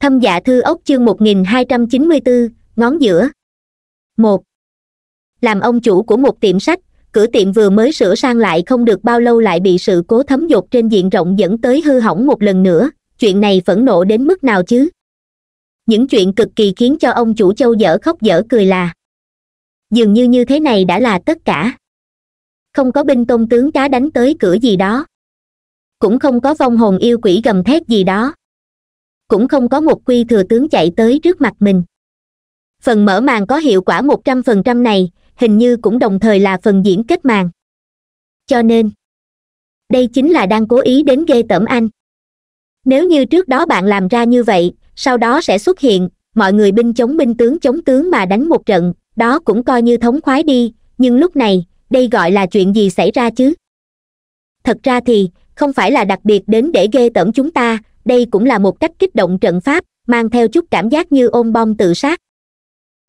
thâm dạ thư ốc chương một nghìn hai trăm chín mươi bốn ngón giữa. Một. Làm ông chủ của một tiệm sách, cửa tiệm vừa mới sửa sang lại không được bao lâu lại bị sự cố thấm dột trên diện rộng dẫn tới hư hỏng một lần nữa, chuyện này phẫn nộ đến mức nào chứ? Những chuyện cực kỳ khiến cho ông chủ châu dở khóc dở cười là, dường như như thế này đã là tất cả. Không có binh tôn tướng cá đánh tới cửa gì đó. Cũng không có vong hồn yêu quỷ gầm thét gì đó cũng không có một quy thừa tướng chạy tới trước mặt mình. Phần mở màn có hiệu quả một trăm phần trăm này, hình như cũng đồng thời là phần diễn kết màn. Cho nên, đây chính là đang cố ý đến ghê tởm anh. Nếu như trước đó bạn làm ra như vậy, sau đó sẽ xuất hiện, mọi người binh chống binh tướng chống tướng mà đánh một trận, đó cũng coi như thống khoái đi, nhưng lúc này, đây gọi là chuyện gì xảy ra chứ? Thật ra thì, không phải là đặc biệt đến để ghê tởm chúng ta đây cũng là một cách kích động trận pháp, mang theo chút cảm giác như ôm bom tự sát.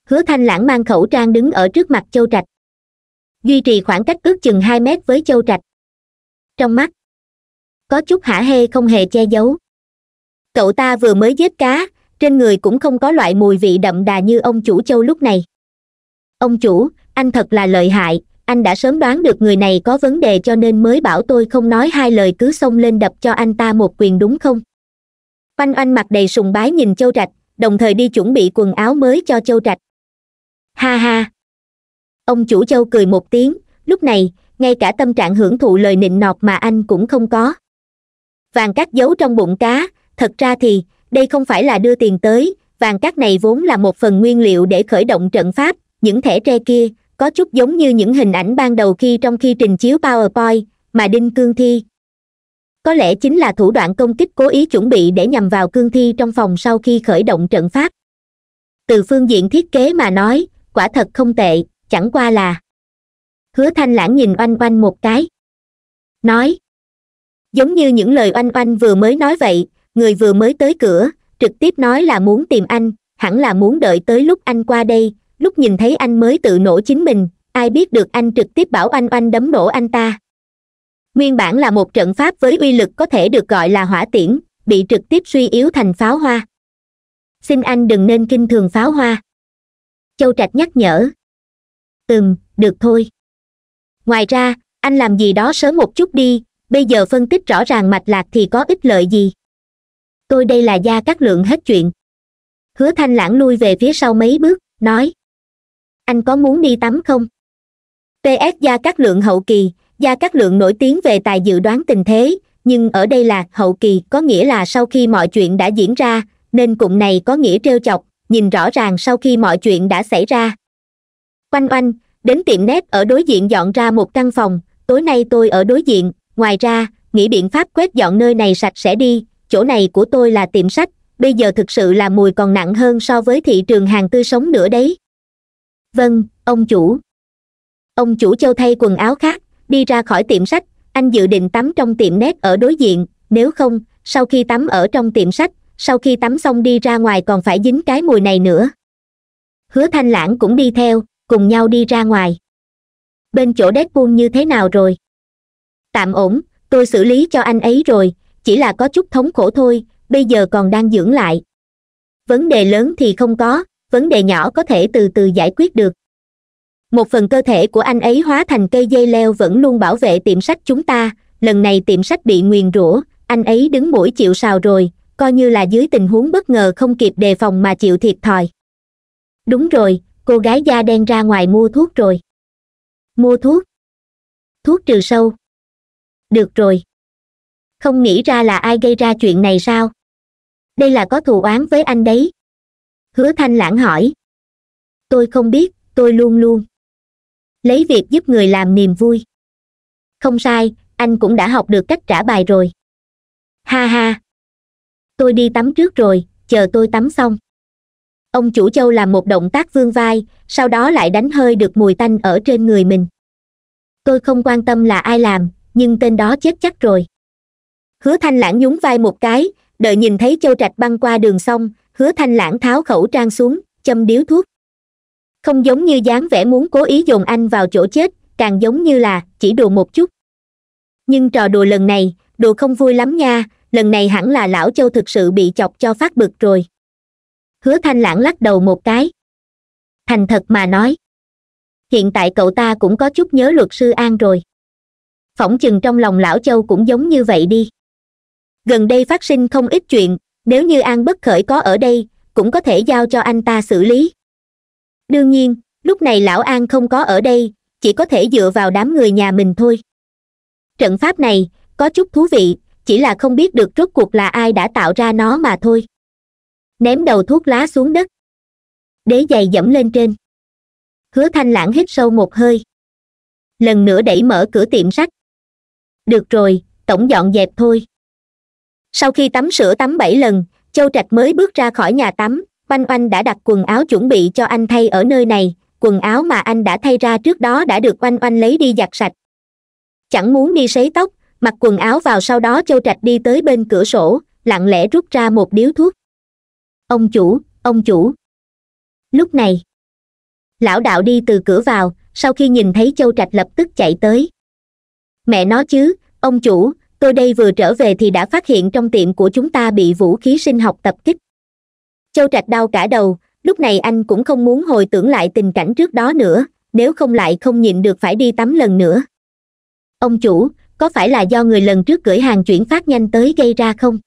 Hứa thanh lãng mang khẩu trang đứng ở trước mặt châu trạch. Duy trì khoảng cách ước chừng hai mét với châu trạch. Trong mắt, có chút hả hê không hề che giấu. Cậu ta vừa mới giết cá, trên người cũng không có loại mùi vị đậm đà như ông chủ châu lúc này. Ông chủ, anh thật là lợi hại, anh đã sớm đoán được người này có vấn đề cho nên mới bảo tôi không nói hai lời cứ xông lên đập cho anh ta một quyền đúng không? Oanh oanh mặt đầy sùng bái nhìn châu trạch, đồng thời đi chuẩn bị quần áo mới cho châu trạch. Ha ha. Ông chủ châu cười một tiếng, lúc này, ngay cả tâm trạng hưởng thụ lời nịnh nọt mà anh cũng không có. Vàng cát giấu trong bụng cá, thật ra thì, đây không phải là đưa tiền tới, vàng cát này vốn là một phần nguyên liệu để khởi động trận pháp, những thẻ tre kia, có chút giống như những hình ảnh ban đầu khi trong khi trình chiếu powerpoint, mà đinh cương thi có lẽ chính là thủ đoạn công kích cố ý chuẩn bị để nhằm vào cương thi trong phòng sau khi khởi động trận pháp. Từ phương diện thiết kế mà nói, quả thật không tệ, chẳng qua là hứa thanh lãng nhìn oanh oanh một cái. Nói, giống như những lời oanh oanh vừa mới nói vậy, người vừa mới tới cửa, trực tiếp nói là muốn tìm anh, hẳn là muốn đợi tới lúc anh qua đây, lúc nhìn thấy anh mới tự nổ chính mình, ai biết được anh trực tiếp bảo oanh oanh đấm nổ anh ta nguyên bản là một trận pháp với uy lực có thể được gọi là hỏa tiễn, bị trực tiếp suy yếu thành pháo hoa. Xin anh đừng nên kinh thường pháo hoa. Châu trạch nhắc nhở. Ừm, được thôi. Ngoài ra, anh làm gì đó sớm một chút đi, bây giờ phân tích rõ ràng mạch lạc thì có ích lợi gì? Tôi đây là gia cát lượng hết chuyện. Hứa thanh lãng lui về phía sau mấy bước, nói. Anh có muốn đi tắm không? Ps gia cát lượng hậu kỳ gia cát lượng nổi tiếng về tài dự đoán tình thế, nhưng ở đây là hậu kỳ, có nghĩa là sau khi mọi chuyện đã diễn ra, nên cụm này có nghĩa trêu chọc, nhìn rõ ràng sau khi mọi chuyện đã xảy ra. Oanh oanh, đến tiệm nét ở đối diện dọn ra một căn phòng, tối nay tôi ở đối diện, ngoài ra, nghĩ biện pháp quét dọn nơi này sạch sẽ đi, chỗ này của tôi là tiệm sách, bây giờ thực sự là mùi còn nặng hơn so với thị trường hàng tươi sống nữa đấy. Vâng ông chủ. Ông chủ châu thay quần áo khác đi ra khỏi tiệm sách, anh dự định tắm trong tiệm nét ở đối diện, nếu không, sau khi tắm ở trong tiệm sách, sau khi tắm xong đi ra ngoài còn phải dính cái mùi này nữa. Hứa thanh lãng cũng đi theo, cùng nhau đi ra ngoài. Bên chỗ deadpool như thế nào rồi? Tạm ổn, tôi xử lý cho anh ấy rồi, chỉ là có chút thống khổ thôi, bây giờ còn đang dưỡng lại. Vấn đề lớn thì không có, vấn đề nhỏ có thể từ từ giải quyết được một phần cơ thể của anh ấy hóa thành cây dây leo vẫn luôn bảo vệ tiệm sách chúng ta. Lần này tiệm sách bị nguyền rủa, anh ấy đứng mũi chịu sào rồi, coi như là dưới tình huống bất ngờ không kịp đề phòng mà chịu thiệt thòi. Đúng rồi, cô gái da đen ra ngoài mua thuốc rồi. Mua thuốc. Thuốc trừ sâu. Được rồi. Không nghĩ ra là ai gây ra chuyện này sao? Đây là có thù oán với anh đấy. Hứa thanh lãng hỏi. Tôi không biết, tôi luôn luôn lấy việc giúp người làm niềm vui. Không sai, anh cũng đã học được cách trả bài rồi. Ha ha. Tôi đi tắm trước rồi, chờ tôi tắm xong. Ông chủ châu làm một động tác vương vai, sau đó lại đánh hơi được mùi tanh ở trên người mình. Tôi không quan tâm là ai làm, nhưng tên đó chết chắc rồi. Hứa thanh lãng nhún vai một cái, đợi nhìn thấy châu trạch băng qua đường xong, hứa thanh lãng tháo khẩu trang xuống, châm điếu thuốc không giống như dáng vẻ muốn cố ý dồn anh vào chỗ chết, càng giống như là chỉ đùa một chút. Nhưng trò đùa lần này, đùa không vui lắm nha, lần này hẳn là lão châu thực sự bị chọc cho phát bực rồi. Hứa thanh lãng lắc đầu một cái. Thành thật mà nói. Hiện tại cậu ta cũng có chút nhớ luật sư an rồi. Phỏng chừng trong lòng lão châu cũng giống như vậy đi. Gần đây phát sinh không ít chuyện, nếu như an bất khởi có ở đây, cũng có thể giao cho anh ta xử lý đương nhiên, lúc này lão an không có ở đây, chỉ có thể dựa vào đám người nhà mình thôi. Trận pháp này, có chút thú vị, chỉ là không biết được rốt cuộc là ai đã tạo ra nó mà thôi. Ném đầu thuốc lá xuống đất. Đế giày dẫm lên trên. Hứa thanh lãng hít sâu một hơi. Lần nữa đẩy mở cửa tiệm sách. Được rồi, tổng dọn dẹp thôi. Sau khi tắm sữa tắm bảy lần, châu trạch mới bước ra khỏi nhà tắm oanh oanh đã đặt quần áo chuẩn bị cho anh thay ở nơi này, quần áo mà anh đã thay ra trước đó đã được oanh oanh lấy đi giặt sạch. Chẳng muốn đi sấy tóc, mặc quần áo vào sau đó châu trạch đi tới bên cửa sổ, lặng lẽ rút ra một điếu thuốc. Ông chủ ông chủ. Lúc này, lão đạo đi từ cửa vào, sau khi nhìn thấy châu trạch lập tức chạy tới. Mẹ nó chứ, ông chủ, tôi đây vừa trở về thì đã phát hiện trong tiệm của chúng ta bị vũ khí sinh học tập kích châu trạch đau cả đầu, lúc này anh cũng không muốn hồi tưởng lại tình cảnh trước đó nữa, nếu không lại không nhịn được phải đi tắm lần nữa. Ông chủ, có phải là do người lần trước gửi hàng chuyển phát nhanh tới gây ra không?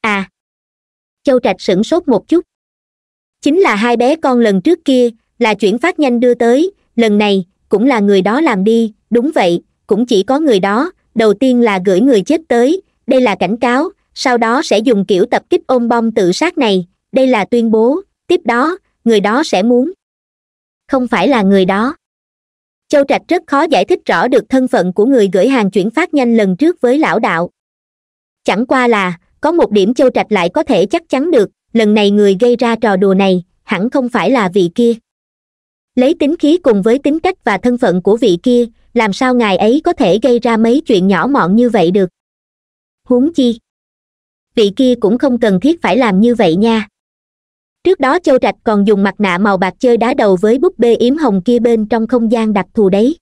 À! Châu trạch sửng sốt một chút. Chính là hai bé con lần trước kia, là chuyển phát nhanh đưa tới, lần này cũng là người đó làm đi, đúng vậy, cũng chỉ có người đó, đầu tiên là gửi người chết tới, đây là cảnh cáo, sau đó sẽ dùng kiểu tập kích ôm bom tự sát này đây là tuyên bố, tiếp đó, người đó sẽ muốn. Không phải là người đó. Châu trạch rất khó giải thích rõ được thân phận của người gửi hàng chuyển phát nhanh lần trước với lão đạo. Chẳng qua là, có một điểm châu trạch lại có thể chắc chắn được, lần này người gây ra trò đùa này, hẳn không phải là vị kia. Lấy tính khí cùng với tính cách và thân phận của vị kia, làm sao ngài ấy có thể gây ra mấy chuyện nhỏ mọn như vậy được? Huống chi, vị kia cũng không cần thiết phải làm như vậy nha trước đó châu trạch còn dùng mặt nạ màu bạc chơi đá đầu với búp bê yếm hồng kia bên trong không gian đặc thù đấy.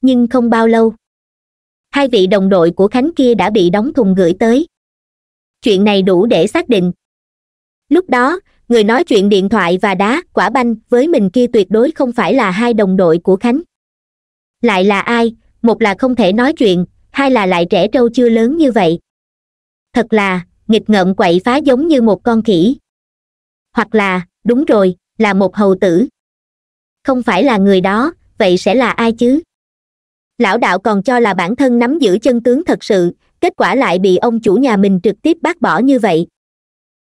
Nhưng không bao lâu, hai vị đồng đội của khánh kia đã bị đóng thùng gửi tới. Chuyện này đủ để xác định. Lúc đó, người nói chuyện điện thoại và đá, quả banh với mình kia tuyệt đối không phải là hai đồng đội của khánh. Lại là ai? Một là không thể nói chuyện, hai là lại trẻ trâu chưa lớn như vậy. Thật là, nghịch ngợm quậy phá giống như một con khỉ hoặc là, đúng rồi, là một hầu tử. Không phải là người đó, vậy sẽ là ai chứ? Lão đạo còn cho là bản thân nắm giữ chân tướng thật sự, kết quả lại bị ông chủ nhà mình trực tiếp bác bỏ như vậy.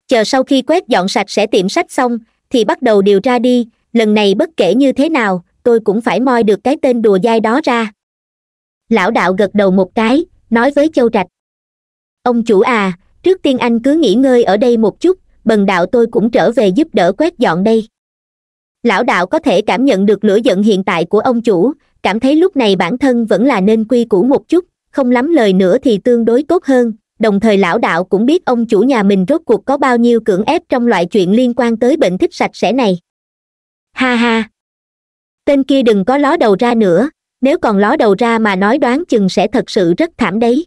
Chờ sau khi quét dọn sạch sẽ tiệm sách xong, thì bắt đầu điều tra đi, lần này bất kể như thế nào, tôi cũng phải moi được cái tên đùa dai đó ra. Lão đạo gật đầu một cái, nói với châu trạch. Ông chủ à trước tiên anh cứ nghỉ ngơi ở đây một chút bần đạo tôi cũng trở về giúp đỡ quét dọn đây. Lão đạo có thể cảm nhận được lửa giận hiện tại của ông chủ, cảm thấy lúc này bản thân vẫn là nên quy củ một chút, không lắm lời nữa thì tương đối tốt hơn. Đồng thời lão đạo cũng biết ông chủ nhà mình rốt cuộc có bao nhiêu cưỡng ép trong loại chuyện liên quan tới bệnh thích sạch sẽ này. Ha ha. Tên kia đừng có ló đầu ra nữa, nếu còn ló đầu ra mà nói đoán chừng sẽ thật sự rất thảm đấy.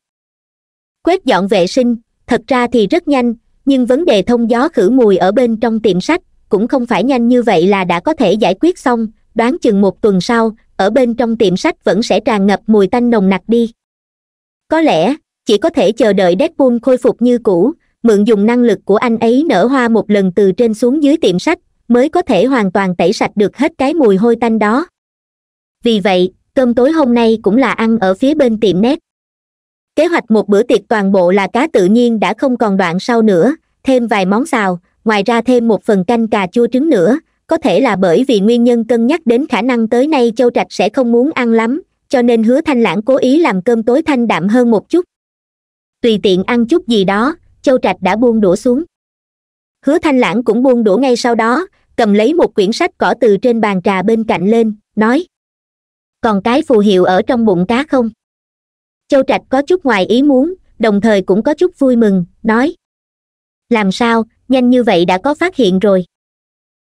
Quét dọn vệ sinh, thật ra thì rất nhanh nhưng vấn đề thông gió khử mùi ở bên trong tiệm sách cũng không phải nhanh như vậy là đã có thể giải quyết xong. Đoán chừng một tuần sau, ở bên trong tiệm sách vẫn sẽ tràn ngập mùi tanh nồng nặc đi. Có lẽ, chỉ có thể chờ đợi deadpool khôi phục như cũ, mượn dùng năng lực của anh ấy nở hoa một lần từ trên xuống dưới tiệm sách, mới có thể hoàn toàn tẩy sạch được hết cái mùi hôi tanh đó. Vì vậy, cơm tối hôm nay cũng là ăn ở phía bên tiệm nét kế hoạch một bữa tiệc toàn bộ là cá tự nhiên đã không còn đoạn sau nữa, thêm vài món xào, ngoài ra thêm một phần canh cà chua trứng nữa. Có thể là bởi vì nguyên nhân cân nhắc đến khả năng tới nay châu trạch sẽ không muốn ăn lắm, cho nên hứa thanh lãng cố ý làm cơm tối thanh đạm hơn một chút. Tùy tiện ăn chút gì đó, châu trạch đã buông đũa xuống. Hứa thanh lãng cũng buông đũa ngay sau đó, cầm lấy một quyển sách cỏ từ trên bàn trà bên cạnh lên, nói, còn cái phù hiệu ở trong bụng cá không? Châu trạch có chút ngoài ý muốn, đồng thời cũng có chút vui mừng, nói. Làm sao, nhanh như vậy đã có phát hiện rồi?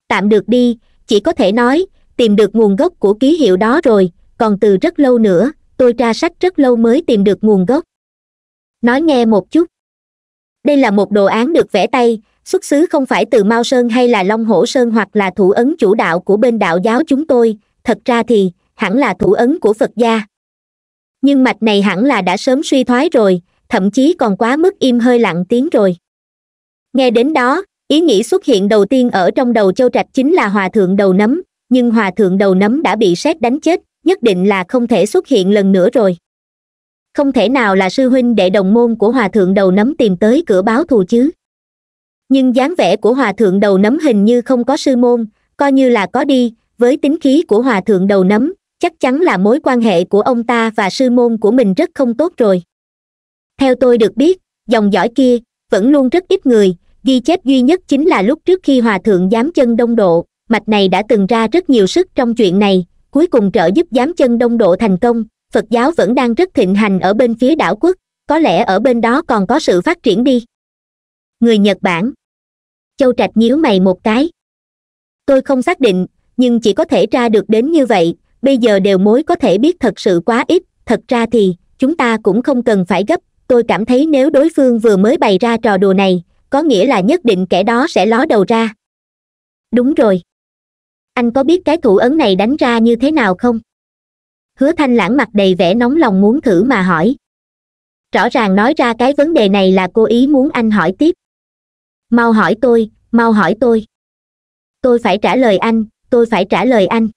Tạm được đi, chỉ có thể nói, tìm được nguồn gốc của ký hiệu đó rồi, còn từ rất lâu nữa, tôi tra sách rất lâu mới tìm được nguồn gốc. Nói nghe một chút. Đây là một đồ án được vẽ tay, xuất xứ không phải từ mao sơn hay là long hổ sơn hoặc là thủ ấn chủ đạo của bên đạo giáo chúng tôi, thật ra thì, hẳn là thủ ấn của phật gia nhưng mạch này hẳn là đã sớm suy thoái rồi, thậm chí còn quá mức im hơi lặng tiếng rồi. Nghe đến đó, ý nghĩ xuất hiện đầu tiên ở trong đầu châu trạch chính là hòa thượng đầu nấm, nhưng hòa thượng đầu nấm đã bị sét đánh chết, nhất định là không thể xuất hiện lần nữa rồi. Không thể nào là sư huynh đệ đồng môn của hòa thượng đầu nấm tìm tới cửa báo thù chứ. Nhưng dáng vẻ của hòa thượng đầu nấm hình như không có sư môn, coi như là có đi, với tính khí của hòa thượng đầu nấm chắc chắn là mối quan hệ của ông ta và sư môn của mình rất không tốt rồi. Theo tôi được biết, dòng dõi kia vẫn luôn rất ít người, ghi chép duy nhất chính là lúc trước khi hòa thượng giám chân đông độ, mạch này đã từng ra rất nhiều sức trong chuyện này, cuối cùng trợ giúp giám chân đông độ thành công, phật giáo vẫn đang rất thịnh hành ở bên phía đảo quốc, có lẽ ở bên đó còn có sự phát triển đi. Người nhật bản. Châu trạch nhíu mày một cái. Tôi không xác định, nhưng chỉ có thể tra được đến như vậy bây giờ đều mối có thể biết thật sự quá ít, thật ra thì, chúng ta cũng không cần phải gấp. Tôi cảm thấy nếu đối phương vừa mới bày ra trò đùa này, có nghĩa là nhất định kẻ đó sẽ ló đầu ra. Đúng rồi. Anh có biết cái thủ ấn này đánh ra như thế nào không? Hứa thanh lãng mặt đầy vẻ nóng lòng muốn thử mà hỏi. Rõ ràng nói ra cái vấn đề này là cô ý muốn anh hỏi tiếp. Mau hỏi tôi, mau hỏi tôi. Tôi phải trả lời anh, tôi phải trả lời anh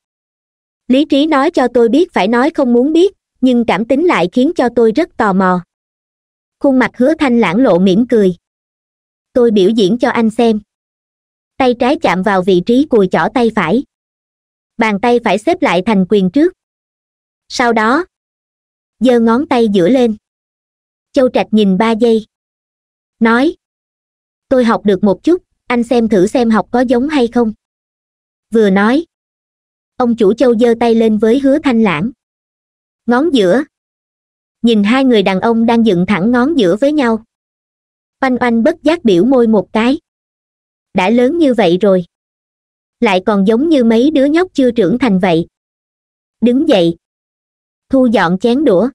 lý trí nói cho tôi biết phải nói không muốn biết, nhưng cảm tính lại khiến cho tôi rất tò mò. Khuôn mặt hứa thanh lãng lộ mỉm cười. Tôi biểu diễn cho anh xem. Tay trái chạm vào vị trí cùi chỏ tay phải. Bàn tay phải xếp lại thành quyền trước. Sau đó, giơ ngón tay giữa lên. Châu trạch nhìn ba giây. Nói, tôi học được một chút, anh xem thử xem học có giống hay không. Vừa nói ông chủ châu giơ tay lên với hứa thanh lãng. Ngón giữa. Nhìn hai người đàn ông đang dựng thẳng ngón giữa với nhau. Oanh oanh bất giác biểu môi một cái. Đã lớn như vậy rồi. Lại còn giống như mấy đứa nhóc chưa trưởng thành vậy. Đứng dậy. Thu dọn chén đũa.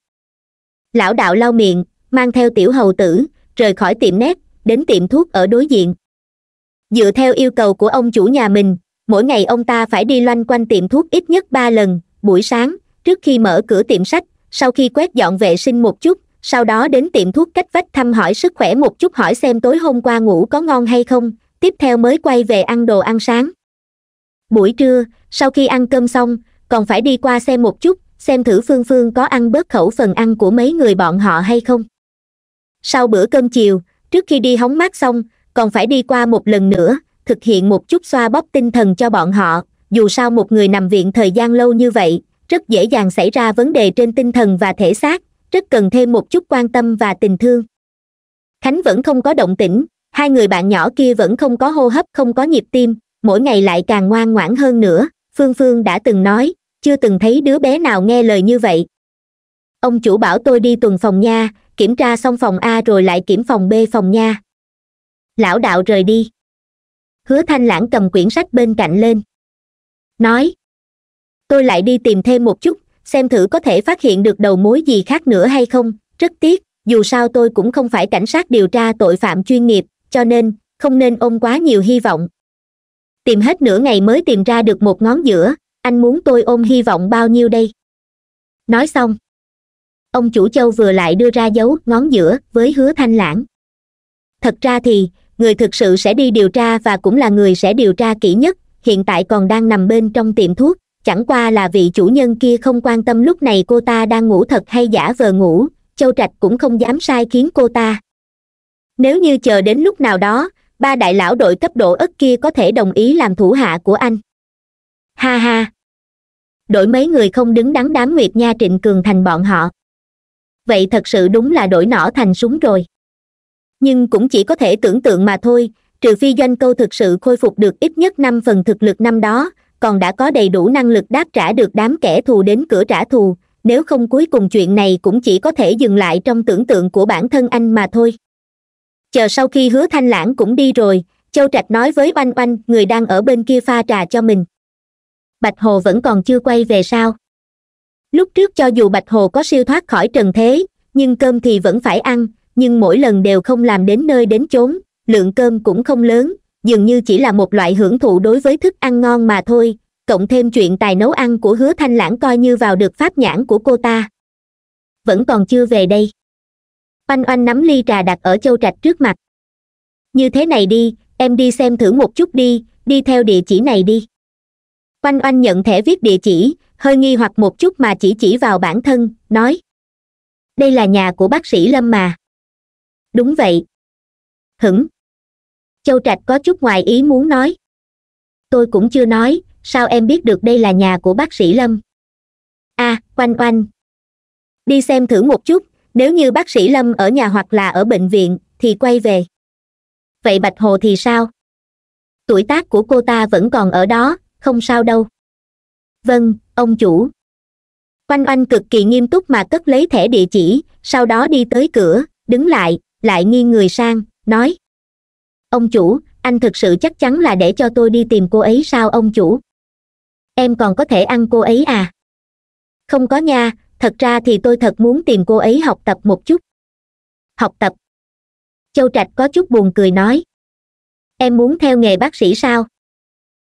Lão đạo lau miệng, mang theo tiểu hầu tử, rời khỏi tiệm nét, đến tiệm thuốc ở đối diện. Dựa theo yêu cầu của ông chủ nhà mình mỗi ngày ông ta phải đi loanh quanh tiệm thuốc ít nhất ba lần, buổi sáng, trước khi mở cửa tiệm sách, sau khi quét dọn vệ sinh một chút, sau đó đến tiệm thuốc cách vách thăm hỏi sức khỏe một chút hỏi xem tối hôm qua ngủ có ngon hay không, tiếp theo mới quay về ăn đồ ăn sáng. Buổi trưa, sau khi ăn cơm xong, còn phải đi qua xem một chút, xem thử phương phương có ăn bớt khẩu phần ăn của mấy người bọn họ hay không. Sau bữa cơm chiều, trước khi đi hóng mát xong, còn phải đi qua một lần nữa thực hiện một chút xoa bóp tinh thần cho bọn họ, dù sao một người nằm viện thời gian lâu như vậy, rất dễ dàng xảy ra vấn đề trên tinh thần và thể xác, rất cần thêm một chút quan tâm và tình thương. Khánh vẫn không có động tĩnh, hai người bạn nhỏ kia vẫn không có hô hấp, không có nhịp tim, mỗi ngày lại càng ngoan ngoãn hơn nữa, phương phương đã từng nói, chưa từng thấy đứa bé nào nghe lời như vậy. Ông chủ bảo tôi đi tuần phòng nha, kiểm tra xong phòng a rồi lại kiểm phòng b phòng nha. Lão đạo rời đi hứa thanh lãng cầm quyển sách bên cạnh lên. Nói, tôi lại đi tìm thêm một chút, xem thử có thể phát hiện được đầu mối gì khác nữa hay không. Rất tiếc, dù sao tôi cũng không phải cảnh sát điều tra tội phạm chuyên nghiệp, cho nên không nên ôm quá nhiều hy vọng. Tìm hết nửa ngày mới tìm ra được một ngón giữa, anh muốn tôi ôm hy vọng bao nhiêu đây? Nói xong, ông chủ châu vừa lại đưa ra dấu ngón giữa với hứa thanh lãng. Thật ra thì người thực sự sẽ đi điều tra và cũng là người sẽ điều tra kỹ nhất, hiện tại còn đang nằm bên trong tiệm thuốc, chẳng qua là vị chủ nhân kia không quan tâm lúc này cô ta đang ngủ thật hay giả vờ ngủ, châu trạch cũng không dám sai khiến cô ta. Nếu như chờ đến lúc nào đó, ba đại lão đội cấp độ ất kia có thể đồng ý làm thủ hạ của anh. Ha ha. Đổi mấy người không đứng đắn đám nguyệt nha trịnh cường thành bọn họ. Vậy thật sự đúng là đổi nỏ thành súng rồi nhưng cũng chỉ có thể tưởng tượng mà thôi, trừ phi doanh câu thực sự khôi phục được ít nhất năm phần thực lực năm đó, còn đã có đầy đủ năng lực đáp trả được đám kẻ thù đến cửa trả thù, nếu không cuối cùng chuyện này cũng chỉ có thể dừng lại trong tưởng tượng của bản thân anh mà thôi. Chờ sau khi hứa thanh lãng cũng đi rồi, châu trạch nói với oanh oanh, người đang ở bên kia pha trà cho mình. Bạch hồ vẫn còn chưa quay về sao? Lúc trước cho dù bạch hồ có siêu thoát khỏi trần thế, nhưng cơm thì vẫn phải ăn nhưng mỗi lần đều không làm đến nơi đến chốn, lượng cơm cũng không lớn, dường như chỉ là một loại hưởng thụ đối với thức ăn ngon mà thôi, cộng thêm chuyện tài nấu ăn của hứa thanh lãng coi như vào được pháp nhãn của cô ta. Vẫn còn chưa về đây. Oanh oanh nắm ly trà đặt ở châu trạch trước mặt. Như thế này đi, em đi xem thử một chút đi đi theo địa chỉ này đi. Oanh oanh nhận thẻ viết địa chỉ, hơi nghi hoặc một chút mà chỉ chỉ vào bản thân, nói. Đây là nhà của bác sĩ lâm mà đúng vậy. Hửng châu trạch có chút ngoài ý muốn nói. Tôi cũng chưa nói sao em biết được đây là nhà của bác sĩ lâm? A à, oanh oanh. Đi xem thử một chút nếu như bác sĩ lâm ở nhà hoặc là ở bệnh viện thì quay về. Vậy bạch hồ thì sao? Tuổi tác của cô ta vẫn còn ở đó không sao đâu. Vâng ông chủ. Oanh oanh cực kỳ nghiêm túc mà cất lấy thẻ địa chỉ sau đó đi tới cửa đứng lại lại nghiêng người sang, nói, ông chủ, anh thực sự chắc chắn là để cho tôi đi tìm cô ấy sao ông chủ? Em còn có thể ăn cô ấy à? Không có nha, thật ra thì tôi thật muốn tìm cô ấy học tập một chút. Học tập? Châu trạch có chút buồn cười nói. Em muốn theo nghề bác sĩ sao?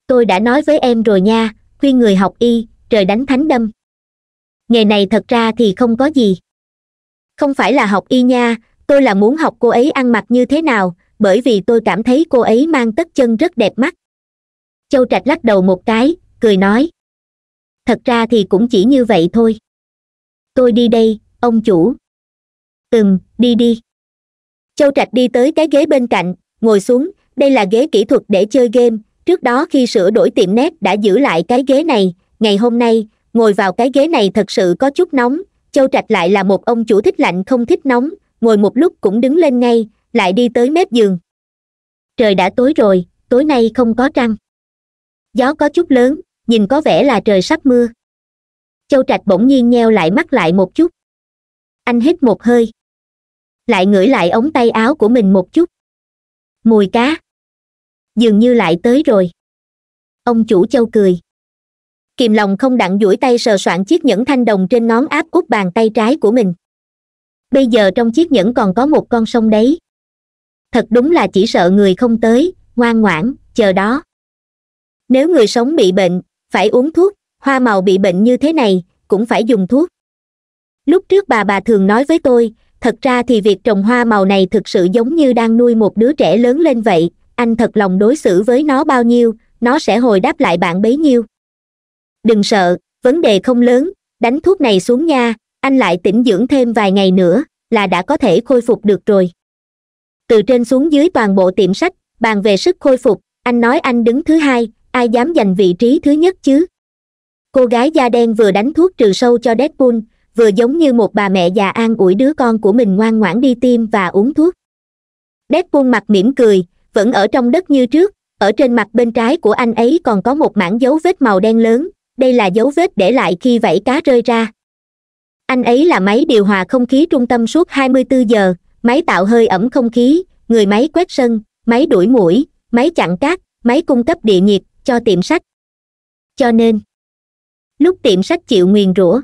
Tôi đã nói với em rồi nha, khuyên người học y, trời đánh thánh đâm. Nghề này thật ra thì không có gì. Không phải là học y nha tôi là muốn học cô ấy ăn mặc như thế nào, bởi vì tôi cảm thấy cô ấy mang tất chân rất đẹp mắt. Châu trạch lắc đầu một cái, cười nói. Thật ra thì cũng chỉ như vậy thôi. Tôi đi đây, ông chủ. Ừm, đi đi. Châu trạch đi tới cái ghế bên cạnh, ngồi xuống, đây là ghế kỹ thuật để chơi game. Trước đó khi sửa đổi tiệm nét đã giữ lại cái ghế này, ngày hôm nay, ngồi vào cái ghế này thật sự có chút nóng. Châu trạch lại là một ông chủ thích lạnh không thích nóng ngồi một lúc cũng đứng lên ngay, lại đi tới mép giường. Trời đã tối rồi, tối nay không có trăng. Gió có chút lớn, nhìn có vẻ là trời sắp mưa. Châu trạch bỗng nhiên nheo lại mắt lại một chút. Anh hít một hơi. Lại ngửi lại ống tay áo của mình một chút. Mùi cá. Dường như lại tới rồi. Ông chủ châu cười. Kìm lòng không đặng duỗi tay sờ soạn chiếc nhẫn thanh đồng trên ngón áp út bàn tay trái của mình bây giờ trong chiếc nhẫn còn có một con sông đấy. Thật đúng là chỉ sợ người không tới, ngoan ngoãn, chờ đó. Nếu người sống bị bệnh, phải uống thuốc, hoa màu bị bệnh như thế này, cũng phải dùng thuốc. Lúc trước bà bà thường nói với tôi, thật ra thì việc trồng hoa màu này thực sự giống như đang nuôi một đứa trẻ lớn lên vậy, anh thật lòng đối xử với nó bao nhiêu, nó sẽ hồi đáp lại bạn bấy nhiêu. Đừng sợ, vấn đề không lớn, đánh thuốc này xuống nha anh lại tĩnh dưỡng thêm vài ngày nữa, là đã có thể khôi phục được rồi. Từ trên xuống dưới toàn bộ tiệm sách, bàn về sức khôi phục, anh nói anh đứng thứ hai, ai dám giành vị trí thứ nhất chứ? Cô gái da đen vừa đánh thuốc trừ sâu cho deadpool, vừa giống như một bà mẹ già an ủi đứa con của mình ngoan ngoãn đi tiêm và uống thuốc. Deadpool mặt mỉm cười, vẫn ở trong đất như trước, ở trên mặt bên trái của anh ấy còn có một mảng dấu vết màu đen lớn, đây là dấu vết để lại khi vảy cá rơi ra anh ấy là máy điều hòa không khí trung tâm suốt 24 giờ, máy tạo hơi ẩm không khí, người máy quét sân, máy đuổi mũi, máy chặn cát, máy cung cấp địa nhiệt cho tiệm sách. Cho nên, lúc tiệm sách chịu nguyền rủa,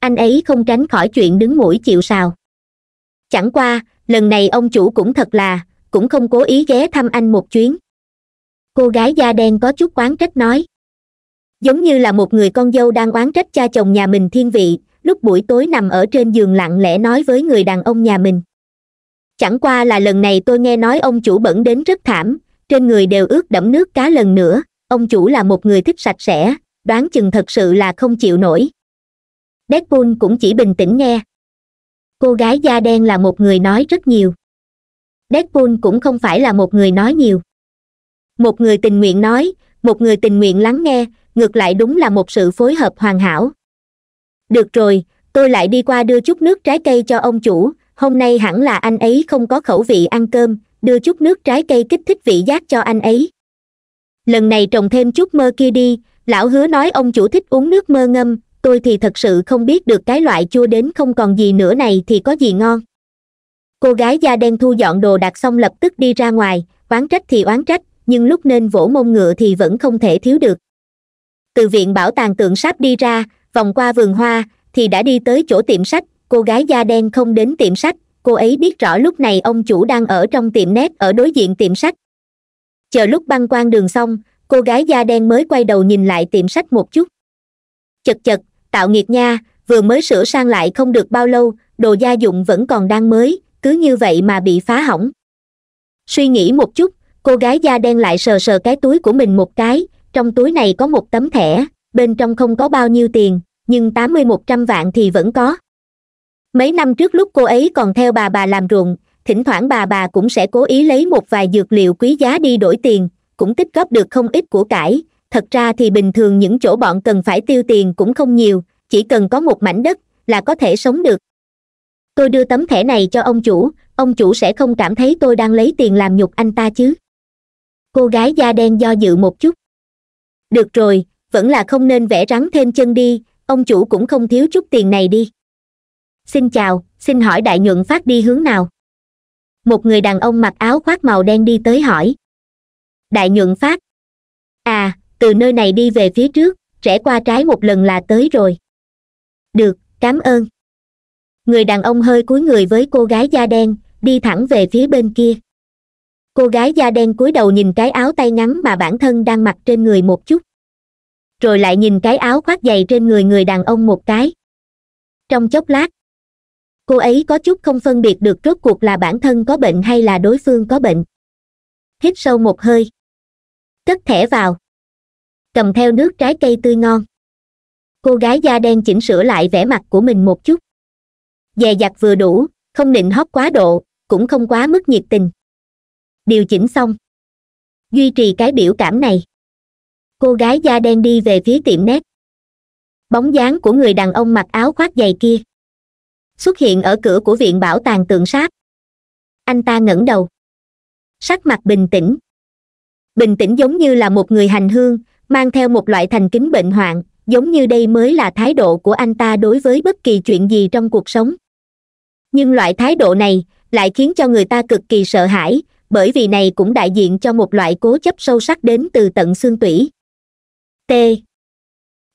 anh ấy không tránh khỏi chuyện đứng mũi chịu sào. Chẳng qua, lần này ông chủ cũng thật là, cũng không cố ý ghé thăm anh một chuyến. Cô gái da đen có chút oán trách nói, giống như là một người con dâu đang oán trách cha chồng nhà mình thiên vị lúc buổi tối nằm ở trên giường lặng lẽ nói với người đàn ông nhà mình. Chẳng qua là lần này tôi nghe nói ông chủ bẩn đến rất thảm, trên người đều ướt đẫm nước cá lần nữa, ông chủ là một người thích sạch sẽ, đoán chừng thật sự là không chịu nổi. Deadpool cũng chỉ bình tĩnh nghe. Cô gái da đen là một người nói rất nhiều. Deadpool cũng không phải là một người nói nhiều. Một người tình nguyện nói, một người tình nguyện lắng nghe, ngược lại đúng là một sự phối hợp hoàn hảo được rồi, tôi lại đi qua đưa chút nước trái cây cho ông chủ. Hôm nay hẳn là anh ấy không có khẩu vị ăn cơm. Đưa chút nước trái cây kích thích vị giác cho anh ấy. Lần này trồng thêm chút mơ kia đi. Lão hứa nói ông chủ thích uống nước mơ ngâm. Tôi thì thật sự không biết được cái loại chua đến không còn gì nữa này thì có gì ngon. Cô gái da đen thu dọn đồ đạc xong lập tức đi ra ngoài. Oán trách thì oán trách, nhưng lúc nên vỗ mông ngựa thì vẫn không thể thiếu được. Từ viện bảo tàng tượng sáp đi ra vòng qua vườn hoa thì đã đi tới chỗ tiệm sách. Cô gái da đen không đến tiệm sách. Cô ấy biết rõ lúc này ông chủ đang ở trong tiệm nét ở đối diện tiệm sách. Chờ lúc băng quan đường xong, cô gái da đen mới quay đầu nhìn lại tiệm sách một chút. Chật chật, tạo nghiệt nha, vừa mới sửa sang lại không được bao lâu, đồ gia dụng vẫn còn đang mới, cứ như vậy mà bị phá hỏng. Suy nghĩ một chút, cô gái da đen lại sờ sờ cái túi của mình một cái, trong túi này có một tấm thẻ bên trong không có bao nhiêu tiền, nhưng tám mươi một trăm vạn thì vẫn có. Mấy năm trước lúc cô ấy còn theo bà bà làm ruộng, thỉnh thoảng bà bà cũng sẽ cố ý lấy một vài dược liệu quý giá đi đổi tiền, cũng tích góp được không ít của cải. Thật ra thì bình thường những chỗ bọn cần phải tiêu tiền cũng không nhiều, chỉ cần có một mảnh đất là có thể sống được. Tôi đưa tấm thẻ này cho ông chủ ông chủ sẽ không cảm thấy tôi đang lấy tiền làm nhục anh ta chứ. Cô gái da đen do dự một chút. Được rồi vẫn là không nên vẽ rắn thêm chân đi, ông chủ cũng không thiếu chút tiền này đi. Xin chào, xin hỏi đại nhuận phát đi hướng nào? Một người đàn ông mặc áo khoác màu đen đi tới hỏi. Đại nhuận phát. À từ nơi này đi về phía trước, rẽ qua trái một lần là tới rồi. Được, cảm ơn. Người đàn ông hơi cúi người với cô gái da đen, đi thẳng về phía bên kia. Cô gái da đen cúi đầu nhìn cái áo tay ngắn mà bản thân đang mặc trên người một chút rồi lại nhìn cái áo khoác dày trên người người đàn ông một cái. Trong chốc lát, cô ấy có chút không phân biệt được rốt cuộc là bản thân có bệnh hay là đối phương có bệnh. Hít sâu một hơi. Cất thẻ vào. Cầm theo nước trái cây tươi ngon. Cô gái da đen chỉnh sửa lại vẻ mặt của mình một chút. Dè dặt vừa đủ, không định hót quá độ, cũng không quá mức nhiệt tình. Điều chỉnh xong. Duy trì cái biểu cảm này cô gái da đen đi về phía tiệm nét. Bóng dáng của người đàn ông mặc áo khoác dày kia. Xuất hiện ở cửa của viện bảo tàng tượng sáp. Anh ta ngẩng đầu. Sắc mặt bình tĩnh. Bình tĩnh giống như là một người hành hương, mang theo một loại thành kính bệnh hoạn, giống như đây mới là thái độ của anh ta đối với bất kỳ chuyện gì trong cuộc sống. Nhưng loại thái độ này lại khiến cho người ta cực kỳ sợ hãi, bởi vì này cũng đại diện cho một loại cố chấp sâu sắc đến từ tận xương tủy t.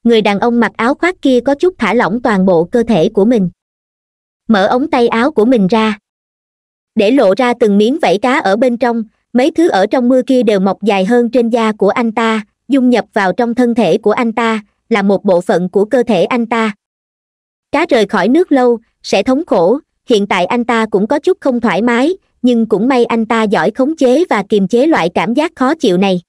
Người đàn ông mặc áo khoác kia có chút thả lỏng toàn bộ cơ thể của mình. Mở ống tay áo của mình ra. Để lộ ra từng miếng vảy cá ở bên trong, mấy thứ ở trong mưa kia đều mọc dài hơn trên da của anh ta, dung nhập vào trong thân thể của anh ta, là một bộ phận của cơ thể anh ta. Cá rời khỏi nước lâu, sẽ thống khổ, hiện tại anh ta cũng có chút không thoải mái, nhưng cũng may anh ta giỏi khống chế và kiềm chế loại cảm giác khó chịu này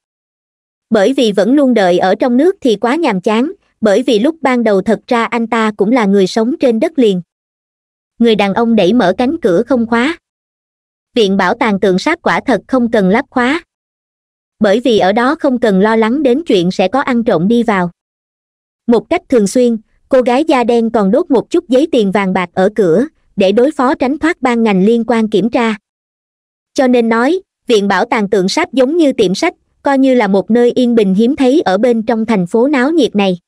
bởi vì vẫn luôn đợi ở trong nước thì quá nhàm chán, bởi vì lúc ban đầu thật ra anh ta cũng là người sống trên đất liền. Người đàn ông đẩy mở cánh cửa không khóa. Viện bảo tàng tượng sát quả thật không cần lắp khóa. Bởi vì ở đó không cần lo lắng đến chuyện sẽ có ăn trộm đi vào. Một cách thường xuyên, cô gái da đen còn đốt một chút giấy tiền vàng bạc ở cửa, để đối phó tránh thoát ban ngành liên quan kiểm tra. Cho nên nói, viện bảo tàng tượng sáp giống như tiệm sách coi như là một nơi yên bình hiếm thấy ở bên trong thành phố náo nhiệt này.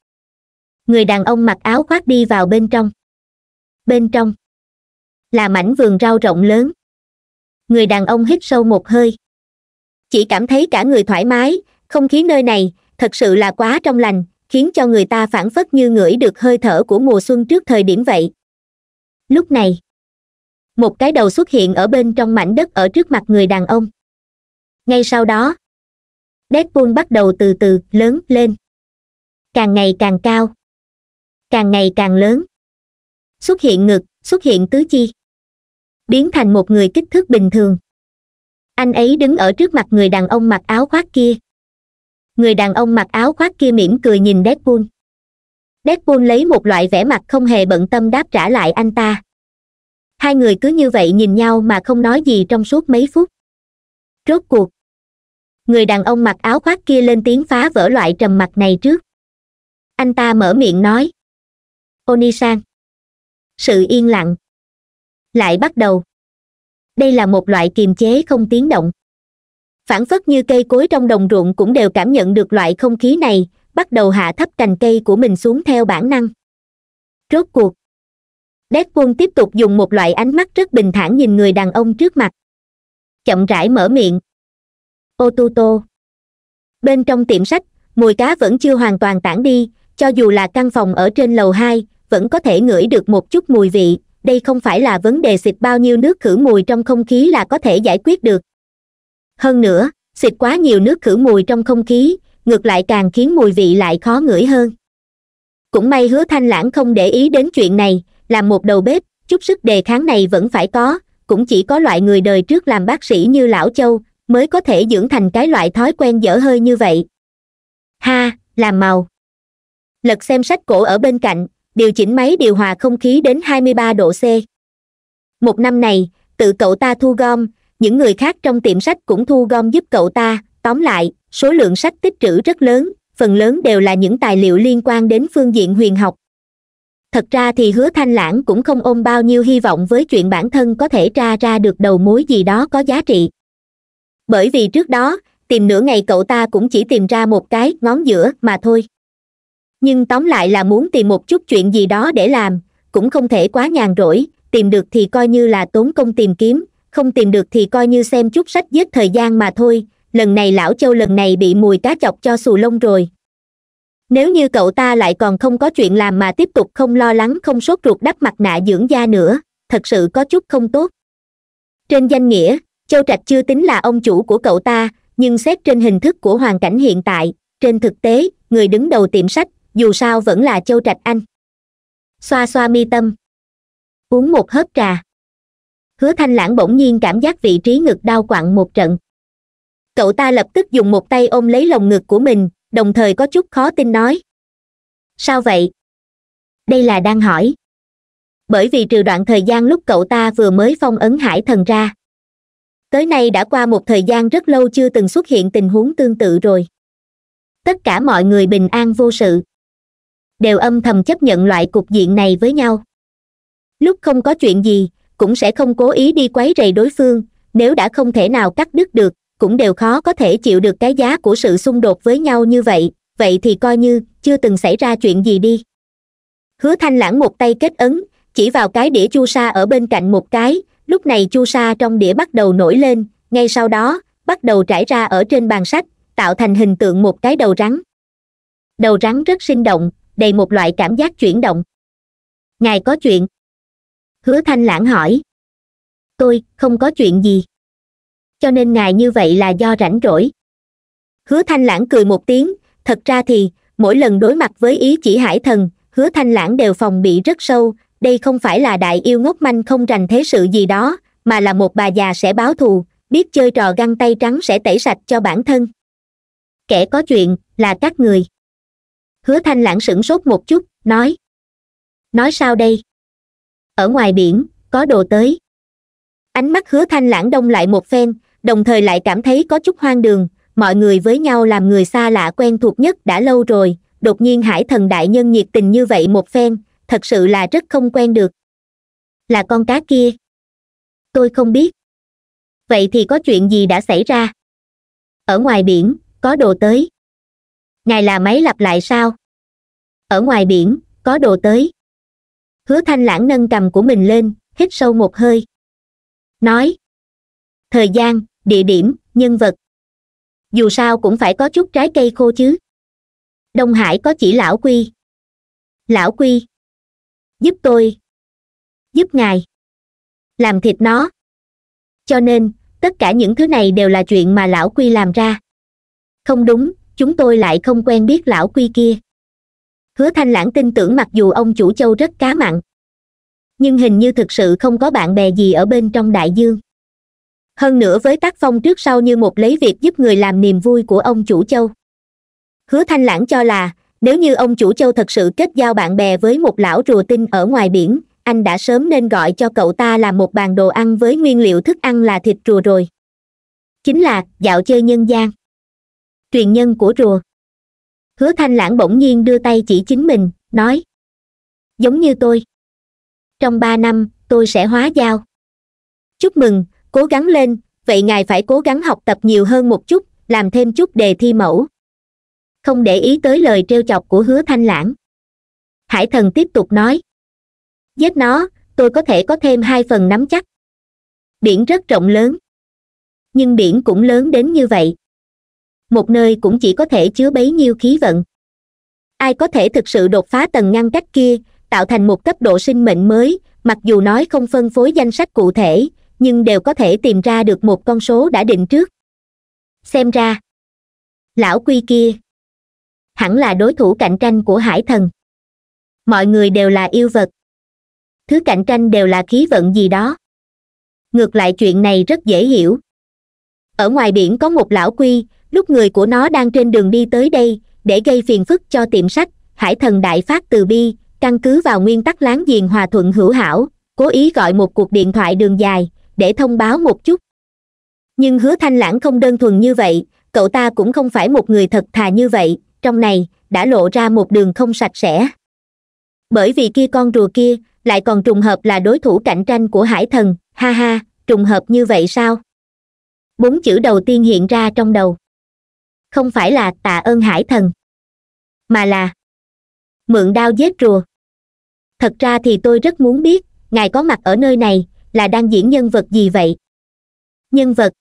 Người đàn ông mặc áo khoác đi vào bên trong. Bên trong là mảnh vườn rau rộng lớn. Người đàn ông hít sâu một hơi. Chỉ cảm thấy cả người thoải mái, không khí nơi này thật sự là quá trong lành, khiến cho người ta phản phất như ngửi được hơi thở của mùa xuân trước thời điểm vậy. Lúc này, một cái đầu xuất hiện ở bên trong mảnh đất ở trước mặt người đàn ông. Ngay sau đó Deadpool bắt đầu từ từ, lớn lên. Càng ngày càng cao. Càng ngày càng lớn. Xuất hiện ngực, xuất hiện tứ chi. Biến thành một người kích thước bình thường. Anh ấy đứng ở trước mặt người đàn ông mặc áo khoác kia. Người đàn ông mặc áo khoác kia mỉm cười nhìn Deadpool. Deadpool lấy một loại vẻ mặt không hề bận tâm đáp trả lại anh ta. Hai người cứ như vậy nhìn nhau mà không nói gì trong suốt mấy phút. Rốt cuộc người đàn ông mặc áo khoác kia lên tiếng phá vỡ loại trầm mặc này trước. Anh ta mở miệng nói. Onisan. Sự yên lặng. Lại bắt đầu. Đây là một loại kiềm chế không tiếng động. Phản phất như cây cối trong đồng ruộng cũng đều cảm nhận được loại không khí này, bắt đầu hạ thấp cành cây của mình xuống theo bản năng. Rốt cuộc, Deadpool tiếp tục dùng một loại ánh mắt rất bình thản nhìn người đàn ông trước mặt. Chậm rãi mở miệng otuto bên trong tiệm sách, mùi cá vẫn chưa hoàn toàn tản đi, cho dù là căn phòng ở trên lầu hai, vẫn có thể ngửi được một chút mùi vị. Đây không phải là vấn đề xịt bao nhiêu nước khử mùi trong không khí là có thể giải quyết được. Hơn nữa, xịt quá nhiều nước khử mùi trong không khí, ngược lại càng khiến mùi vị lại khó ngửi hơn. Cũng may hứa thanh lãng không để ý đến chuyện này, làm một đầu bếp, chút sức đề kháng này vẫn phải có, cũng chỉ có loại người đời trước làm bác sĩ như lão châu mới có thể dưỡng thành cái loại thói quen dở hơi như vậy ha làm màu lật xem sách cổ ở bên cạnh điều chỉnh máy điều hòa không khí đến 23 độ C. Một năm này, tự cậu ta thu gom, những người khác trong tiệm sách cũng thu gom giúp cậu ta, tóm lại, số lượng sách tích trữ rất lớn, phần lớn đều là những tài liệu liên quan đến phương diện huyền học. Thật ra thì hứa thanh lãng cũng không ôm bao nhiêu hy vọng với chuyện bản thân có thể tra ra được đầu mối gì đó có giá trị. Bởi vì trước đó, tìm nửa ngày cậu ta cũng chỉ tìm ra một cái ngón giữa mà thôi. Nhưng tóm lại là muốn tìm một chút chuyện gì đó để làm cũng không thể quá nhàn rỗi tìm được thì coi như là tốn công tìm kiếm không tìm được thì coi như xem chút sách giết thời gian mà thôi lần này lão châu lần này bị mùi cá chọc cho xù lông rồi. Nếu như cậu ta lại còn không có chuyện làm mà tiếp tục không lo lắng không sốt ruột đắp mặt nạ dưỡng da nữa thật sự có chút không tốt. Trên danh nghĩa châu trạch chưa tính là ông chủ của cậu ta, nhưng xét trên hình thức của hoàn cảnh hiện tại, trên thực tế, người đứng đầu tiệm sách, dù sao vẫn là châu trạch anh. Xoa xoa mi tâm. Uống một hớp trà. Hứa thanh lãng bỗng nhiên cảm giác vị trí ngực đau quặn một trận. Cậu ta lập tức dùng một tay ôm lấy lồng ngực của mình, đồng thời có chút khó tin nói. Sao vậy? Đây là đang hỏi. Bởi vì trừ đoạn thời gian lúc cậu ta vừa mới phong ấn hải thần ra tới nay đã qua một thời gian rất lâu chưa từng xuất hiện tình huống tương tự rồi. Tất cả mọi người bình an vô sự. Đều âm thầm chấp nhận loại cục diện này với nhau. Lúc không có chuyện gì, cũng sẽ không cố ý đi quấy rầy đối phương, nếu đã không thể nào cắt đứt được, cũng đều khó có thể chịu được cái giá của sự xung đột với nhau như vậy vậy thì coi như, chưa từng xảy ra chuyện gì đi. Hứa thanh lãng một tay kết ấn, chỉ vào cái đĩa chu sa ở bên cạnh một cái lúc này chu sa trong đĩa bắt đầu nổi lên, ngay sau đó, bắt đầu trải ra ở trên bàn sách, tạo thành hình tượng một cái đầu rắn. Đầu rắn rất sinh động, đầy một loại cảm giác chuyển động. Ngài có chuyện? Hứa thanh lãng hỏi. Tôi, không có chuyện gì. Cho nên ngài như vậy là do rảnh rỗi. Hứa thanh lãng cười một tiếng, thật ra thì, mỗi lần đối mặt với ý chỉ hải thần, hứa thanh lãng đều phòng bị rất sâu đây không phải là đại yêu ngốc manh không rành thế sự gì đó, mà là một bà già sẽ báo thù, biết chơi trò găng tay trắng sẽ tẩy sạch cho bản thân. Kẻ có chuyện là các người. Hứa thanh lãng sửng sốt một chút, nói. Nói sao đây? Ở ngoài biển, có đồ tới. Ánh mắt hứa thanh lãng đông lại một phen, đồng thời lại cảm thấy có chút hoang đường, mọi người với nhau làm người xa lạ quen thuộc nhất đã lâu rồi, đột nhiên hải thần đại nhân nhiệt tình như vậy một phen thật sự là rất không quen được. Là con cá kia. Tôi không biết. Vậy thì có chuyện gì đã xảy ra? Ở ngoài biển, có đồ tới. Ngài là máy lặp lại sao? Ở ngoài biển, có đồ tới. Hứa thanh lãng nâng cầm của mình lên, hít sâu một hơi. Nói, thời gian, địa điểm, nhân vật. Dù sao cũng phải có chút trái cây khô chứ. Đông hải có chỉ lão quy. Lão quy giúp tôi. Giúp ngài. Làm thịt nó. Cho nên, tất cả những thứ này đều là chuyện mà lão quy làm ra. Không đúng, chúng tôi lại không quen biết lão quy kia. Hứa thanh lãng tin tưởng mặc dù ông chủ châu rất cá mặn. Nhưng hình như thực sự không có bạn bè gì ở bên trong đại dương. Hơn nữa với tác phong trước sau như một lấy việc giúp người làm niềm vui của ông chủ châu. Hứa thanh lãng cho là nếu như ông chủ châu thật sự kết giao bạn bè với một lão rùa tinh ở ngoài biển, anh đã sớm nên gọi cho cậu ta làm một bàn đồ ăn với nguyên liệu thức ăn là thịt rùa rồi. Chính là dạo chơi nhân gian. Truyền nhân của rùa. Hứa thanh lãng bỗng nhiên đưa tay chỉ chính mình, nói, giống như tôi. Trong ba năm, tôi sẽ hóa giao. Chúc mừng, cố gắng lên, vậy ngài phải cố gắng học tập nhiều hơn một chút, làm thêm chút đề thi mẫu không để ý tới lời trêu chọc của hứa thanh lãng. Hải thần tiếp tục nói, giết nó, tôi có thể có thêm hai phần nắm chắc. Biển rất rộng lớn, nhưng biển cũng lớn đến như vậy. Một nơi cũng chỉ có thể chứa bấy nhiêu khí vận. Ai có thể thực sự đột phá tầng ngăn cách kia, tạo thành một cấp độ sinh mệnh mới, mặc dù nói không phân phối danh sách cụ thể, nhưng đều có thể tìm ra được một con số đã định trước. Xem ra, lão quy kia hẳn là đối thủ cạnh tranh của hải thần. Mọi người đều là yêu vật. Thứ cạnh tranh đều là khí vận gì đó. Ngược lại chuyện này rất dễ hiểu. Ở ngoài biển có một lão quy, lúc người của nó đang trên đường đi tới đây, để gây phiền phức cho tiệm sách, hải thần đại phát từ bi, căn cứ vào nguyên tắc láng giềng hòa thuận hữu hảo, cố ý gọi một cuộc điện thoại đường dài, để thông báo một chút. Nhưng hứa thanh lãng không đơn thuần như vậy, cậu ta cũng không phải một người thật thà như vậy trong này đã lộ ra một đường không sạch sẽ. Bởi vì kia con rùa kia lại còn trùng hợp là đối thủ cạnh tranh của hải thần, ha ha, trùng hợp như vậy sao? Bốn chữ đầu tiên hiện ra trong đầu. Không phải là tạ ơn hải thần, mà là mượn đao giết rùa. Thật ra thì tôi rất muốn biết, ngài có mặt ở nơi này là đang diễn nhân vật gì vậy? Nhân vật?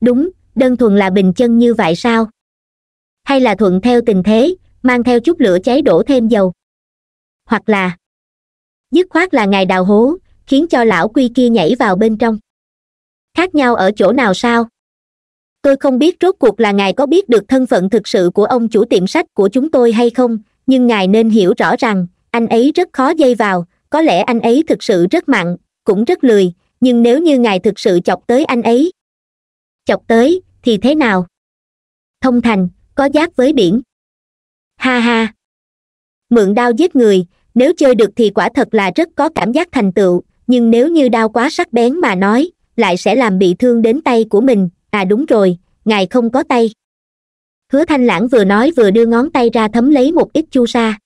Đúng, đơn thuần là bình chân như vậy sao? Hay là thuận theo tình thế, mang theo chút lửa cháy đổ thêm dầu. Hoặc là, dứt khoát là ngài đào hố, khiến cho lão quy kia nhảy vào bên trong. Khác nhau ở chỗ nào sao? Tôi không biết rốt cuộc là ngài có biết được thân phận thực sự của ông chủ tiệm sách của chúng tôi hay không, nhưng ngài nên hiểu rõ rằng, anh ấy rất khó dây vào, có lẽ anh ấy thực sự rất mặn, cũng rất lười, nhưng nếu như ngài thực sự chọc tới anh ấy, chọc tới thì thế nào? Thông thành có giáp với biển. Ha ha. Mượn đao giết người, nếu chơi được thì quả thật là rất có cảm giác thành tựu, nhưng nếu như đao quá sắc bén mà nói, lại sẽ làm bị thương đến tay của mình. À đúng rồi, ngài không có tay. Hứa thanh lãng vừa nói vừa đưa ngón tay ra thấm lấy một ít chu sa.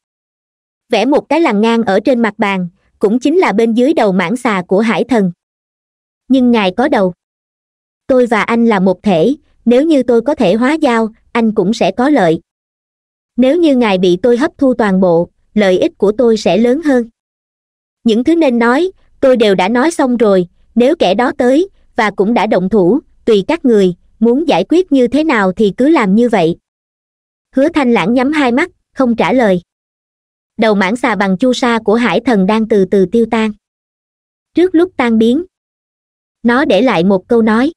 Vẽ một cái lằn ngang ở trên mặt bàn, cũng chính là bên dưới đầu mảng xà của hải thần. Nhưng ngài có đầu. Tôi và anh là một thể nếu như tôi có thể hóa giao, anh cũng sẽ có lợi. Nếu như ngài bị tôi hấp thu toàn bộ, lợi ích của tôi sẽ lớn hơn. Những thứ nên nói, tôi đều đã nói xong rồi, nếu kẻ đó tới, và cũng đã động thủ, tùy các người, muốn giải quyết như thế nào thì cứ làm như vậy. Hứa thanh lãng nhắm hai mắt, không trả lời. Đầu mãng xà bằng chu sa của hải thần đang từ từ tiêu tan. Trước lúc tan biến, nó để lại một câu nói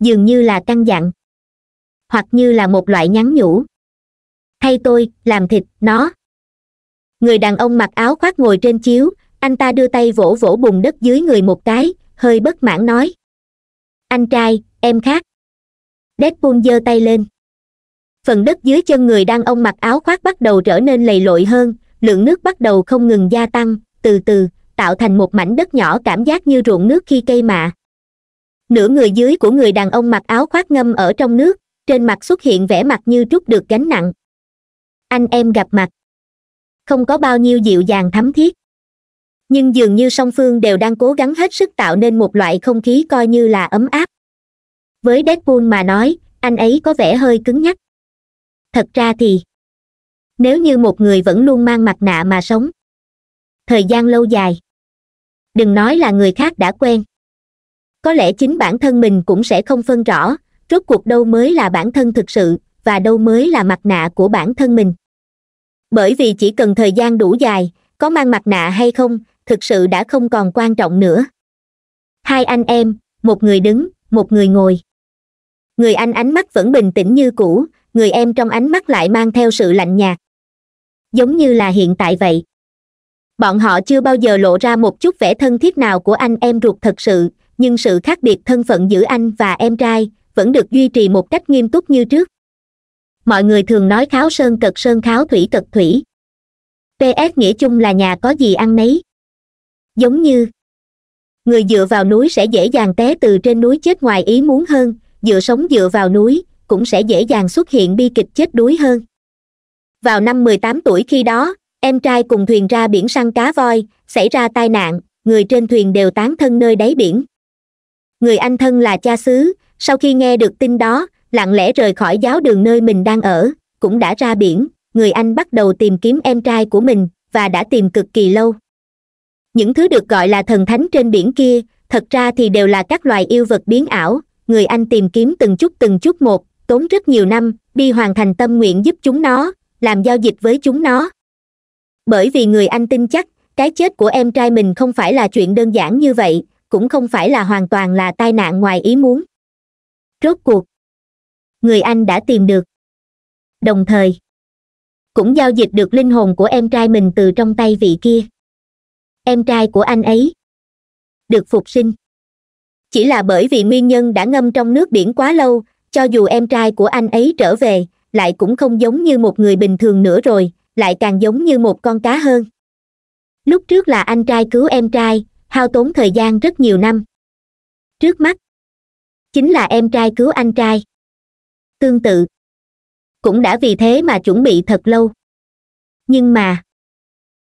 dường như là căn dặn. Hoặc như là một loại nhắn nhủ. Thay tôi, làm thịt, nó. Người đàn ông mặc áo khoác ngồi trên chiếu, anh ta đưa tay vỗ vỗ bùn đất dưới người một cái, hơi bất mãn nói. Anh trai, em khác. Deadpool giơ tay lên. Phần đất dưới chân người đàn ông mặc áo khoác bắt đầu trở nên lầy lội hơn, lượng nước bắt đầu không ngừng gia tăng, từ từ, tạo thành một mảnh đất nhỏ cảm giác như ruộng nước khi cây mạ nửa người dưới của người đàn ông mặc áo khoác ngâm ở trong nước, trên mặt xuất hiện vẻ mặt như trút được gánh nặng. Anh em gặp mặt. Không có bao nhiêu dịu dàng thắm thiết. Nhưng dường như song phương đều đang cố gắng hết sức tạo nên một loại không khí coi như là ấm áp. Với deadpool mà nói, anh ấy có vẻ hơi cứng nhắc. Thật ra thì, nếu như một người vẫn luôn mang mặt nạ mà sống, thời gian lâu dài, đừng nói là người khác đã quen có lẽ chính bản thân mình cũng sẽ không phân rõ, rốt cuộc đâu mới là bản thân thực sự, và đâu mới là mặt nạ của bản thân mình. Bởi vì chỉ cần thời gian đủ dài, có mang mặt nạ hay không, thực sự đã không còn quan trọng nữa. Hai anh em, một người đứng, một người ngồi. Người anh ánh mắt vẫn bình tĩnh như cũ, người em trong ánh mắt lại mang theo sự lạnh nhạt. Giống như là hiện tại vậy. Bọn họ chưa bao giờ lộ ra một chút vẻ thân thiết nào của anh em ruột thật sự nhưng sự khác biệt thân phận giữa anh và em trai vẫn được duy trì một cách nghiêm túc như trước. Mọi người thường nói kháo sơn cật sơn kháo thủy cật thủy. Ps nghĩa chung là nhà có gì ăn nấy. Giống như, người dựa vào núi sẽ dễ dàng té từ trên núi chết ngoài ý muốn hơn, dựa sống dựa vào núi cũng sẽ dễ dàng xuất hiện bi kịch chết đuối hơn. Vào năm mười tám tuổi khi đó, em trai cùng thuyền ra biển săn cá voi, xảy ra tai nạn, người trên thuyền đều tán thân nơi đáy biển người anh thân là cha xứ, sau khi nghe được tin đó, lặng lẽ rời khỏi giáo đường nơi mình đang ở, cũng đã ra biển. Người anh bắt đầu tìm kiếm em trai của mình và đã tìm cực kỳ lâu. Những thứ được gọi là thần thánh trên biển kia, thật ra thì đều là các loài yêu vật biến ảo. Người anh tìm kiếm từng chút từng chút một, tốn rất nhiều năm, đi hoàn thành tâm nguyện giúp chúng nó, làm giao dịch với chúng nó. Bởi vì người anh tin chắc, cái chết của em trai mình không phải là chuyện đơn giản như vậy cũng không phải là hoàn toàn là tai nạn ngoài ý muốn. Rốt cuộc, người anh đã tìm được. Đồng thời, cũng giao dịch được linh hồn của em trai mình từ trong tay vị kia. Em trai của anh ấy được phục sinh. Chỉ là bởi vì nguyên nhân đã ngâm trong nước biển quá lâu, cho dù em trai của anh ấy trở về, lại cũng không giống như một người bình thường nữa rồi, lại càng giống như một con cá hơn. Lúc trước là anh trai cứu em trai hao tốn thời gian rất nhiều năm. Trước mắt, chính là em trai cứu anh trai. Tương tự, cũng đã vì thế mà chuẩn bị thật lâu. Nhưng mà,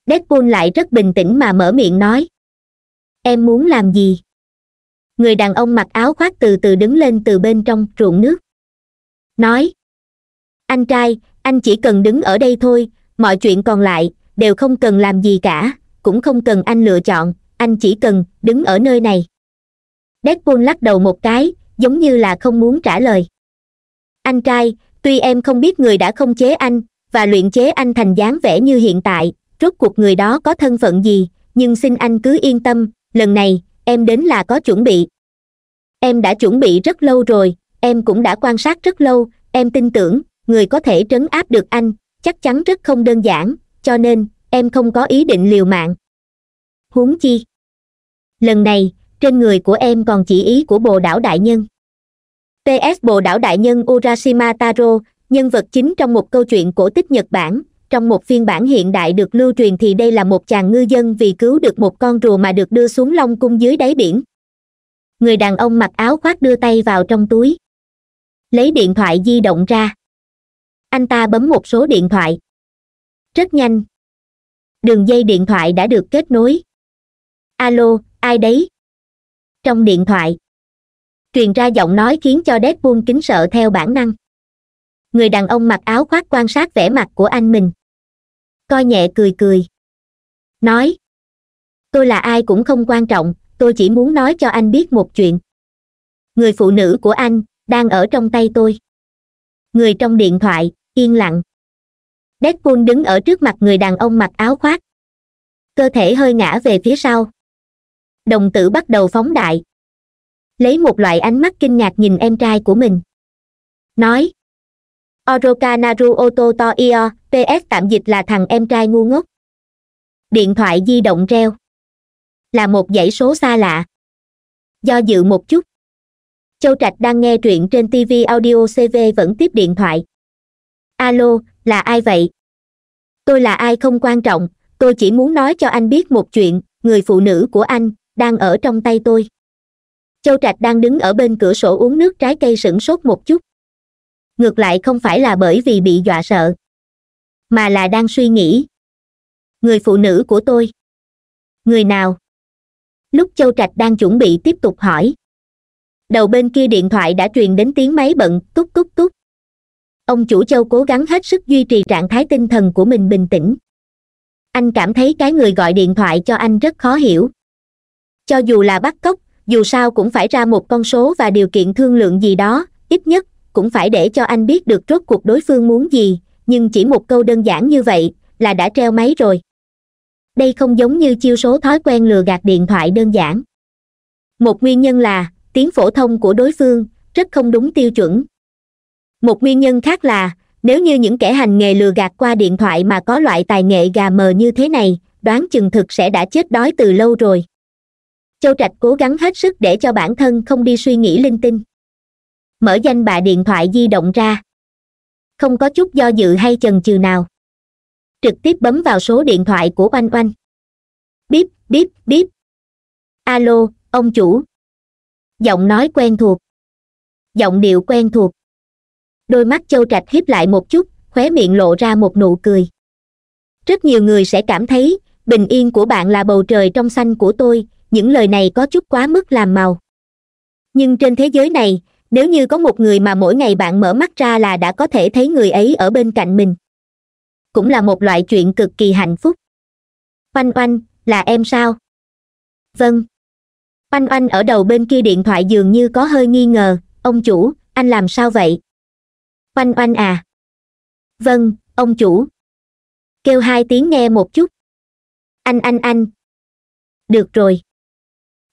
Deadpool lại rất bình tĩnh mà mở miệng nói, em muốn làm gì? Người đàn ông mặc áo khoác từ từ đứng lên từ bên trong ruộng nước. Nói, anh trai, anh chỉ cần đứng ở đây thôi, mọi chuyện còn lại đều không cần làm gì cả, cũng không cần anh lựa chọn anh chỉ cần đứng ở nơi này. Deadpool lắc đầu một cái, giống như là không muốn trả lời. Anh trai, tuy em không biết người đã không chế anh, và luyện chế anh thành dáng vẻ như hiện tại, rốt cuộc người đó có thân phận gì, nhưng xin anh cứ yên tâm, lần này, em đến là có chuẩn bị. Em đã chuẩn bị rất lâu rồi, em cũng đã quan sát rất lâu, em tin tưởng, người có thể trấn áp được anh, chắc chắn rất không đơn giản, cho nên, em không có ý định liều mạng huống chi? Lần này, trên người của em còn chỉ ý của bồ đảo đại nhân. Ps bồ đảo đại nhân urashima taro, nhân vật chính trong một câu chuyện cổ tích nhật bản. Trong một phiên bản hiện đại được lưu truyền thì đây là một chàng ngư dân vì cứu được một con rùa mà được đưa xuống long cung dưới đáy biển. Người đàn ông mặc áo khoác đưa tay vào trong túi. Lấy điện thoại di động ra. Anh ta bấm một số điện thoại. Rất nhanh. Đường dây điện thoại đã được kết nối alo, ai đấy? Trong điện thoại. Truyền ra giọng nói khiến cho Deadpool kính sợ theo bản năng. Người đàn ông mặc áo khoác quan sát vẻ mặt của anh mình. Coi nhẹ cười cười. Nói. Tôi là ai cũng không quan trọng, tôi chỉ muốn nói cho anh biết một chuyện. Người phụ nữ của anh, đang ở trong tay tôi. Người trong điện thoại, yên lặng. Deadpool đứng ở trước mặt người đàn ông mặc áo khoác. Cơ thể hơi ngã về phía sau đồng tử bắt đầu phóng đại. Lấy một loại ánh mắt kinh ngạc nhìn em trai của mình. Nói, oroka naru oto to io ps tạm dịch là thằng em trai ngu ngốc. Điện thoại di động reo. Là một dãy số xa lạ. Do dự một chút. Châu trạch đang nghe truyện trên tv audio cv vẫn tiếp điện thoại. Alo, là ai vậy? Tôi là ai không quan trọng, tôi chỉ muốn nói cho anh biết một chuyện, người phụ nữ của anh đang ở trong tay tôi. Châu trạch đang đứng ở bên cửa sổ uống nước trái cây sửng sốt một chút. Ngược lại không phải là bởi vì bị dọa sợ, mà là đang suy nghĩ. Người phụ nữ của tôi, người nào? Lúc châu trạch đang chuẩn bị tiếp tục hỏi. Đầu bên kia điện thoại đã truyền đến tiếng máy bận tút tút tút ông chủ châu cố gắng hết sức duy trì trạng thái tinh thần của mình bình tĩnh. Anh cảm thấy cái người gọi điện thoại cho anh rất khó hiểu cho dù là bắt cóc, dù sao cũng phải ra một con số và điều kiện thương lượng gì đó, ít nhất cũng phải để cho anh biết được rốt cuộc đối phương muốn gì. Nhưng chỉ một câu đơn giản như vậy là đã treo máy rồi. Đây không giống như chiêu số thói quen lừa gạt điện thoại đơn giản. Một nguyên nhân là tiếng phổ thông của đối phương rất không đúng tiêu chuẩn. Một nguyên nhân khác là nếu như những kẻ hành nghề lừa gạt qua điện thoại mà có loại tài nghệ gà mờ như thế này, đoán chừng thực sẽ đã chết đói từ lâu rồi châu trạch cố gắng hết sức để cho bản thân không đi suy nghĩ linh tinh. Mở danh bạ điện thoại di động ra. Không có chút do dự hay chần chừ nào. Trực tiếp bấm vào số điện thoại của oanh oanh. Bíp bíp bíp. Alo, ông chủ. Giọng nói quen thuộc. Giọng điệu quen thuộc. Đôi mắt châu trạch hiếp lại một chút, khóe miệng lộ ra một nụ cười. Rất nhiều người sẽ cảm thấy, bình yên của bạn là bầu trời trong xanh của tôi những lời này có chút quá mức làm màu. Nhưng trên thế giới này, nếu như có một người mà mỗi ngày bạn mở mắt ra là đã có thể thấy người ấy ở bên cạnh mình. Cũng là một loại chuyện cực kỳ hạnh phúc. Oanh oanh, là em sao? Vâng. Oanh oanh ở đầu bên kia điện thoại dường như có hơi nghi ngờ, ông chủ, anh làm sao vậy? Oanh oanh à. Vâng ông chủ. Kêu hai tiếng nghe một chút. Anh anh anh. Được rồi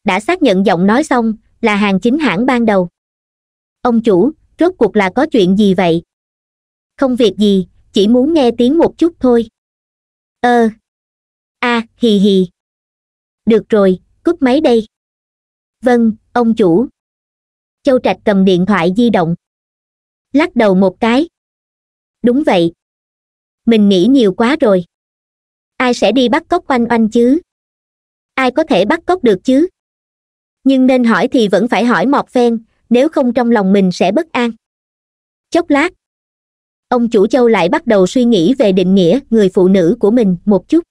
đã xác nhận giọng nói xong là hàng chính hãng ban đầu. Ông chủ, rốt cuộc là có chuyện gì vậy? Không việc gì, chỉ muốn nghe tiếng một chút thôi. Ơ a hì hì. Được rồi, cúp máy đây. Vâng ông chủ. Châu trạch cầm điện thoại di động. Lắc đầu một cái. Đúng vậy. Mình nghĩ nhiều quá rồi. Ai sẽ đi bắt cóc oanh oanh chứ? Ai có thể bắt cóc được chứ? Nhưng nên hỏi thì vẫn phải hỏi mọt phen, nếu không trong lòng mình sẽ bất an. Chốc lát, ông chủ châu lại bắt đầu suy nghĩ về định nghĩa người phụ nữ của mình một chút.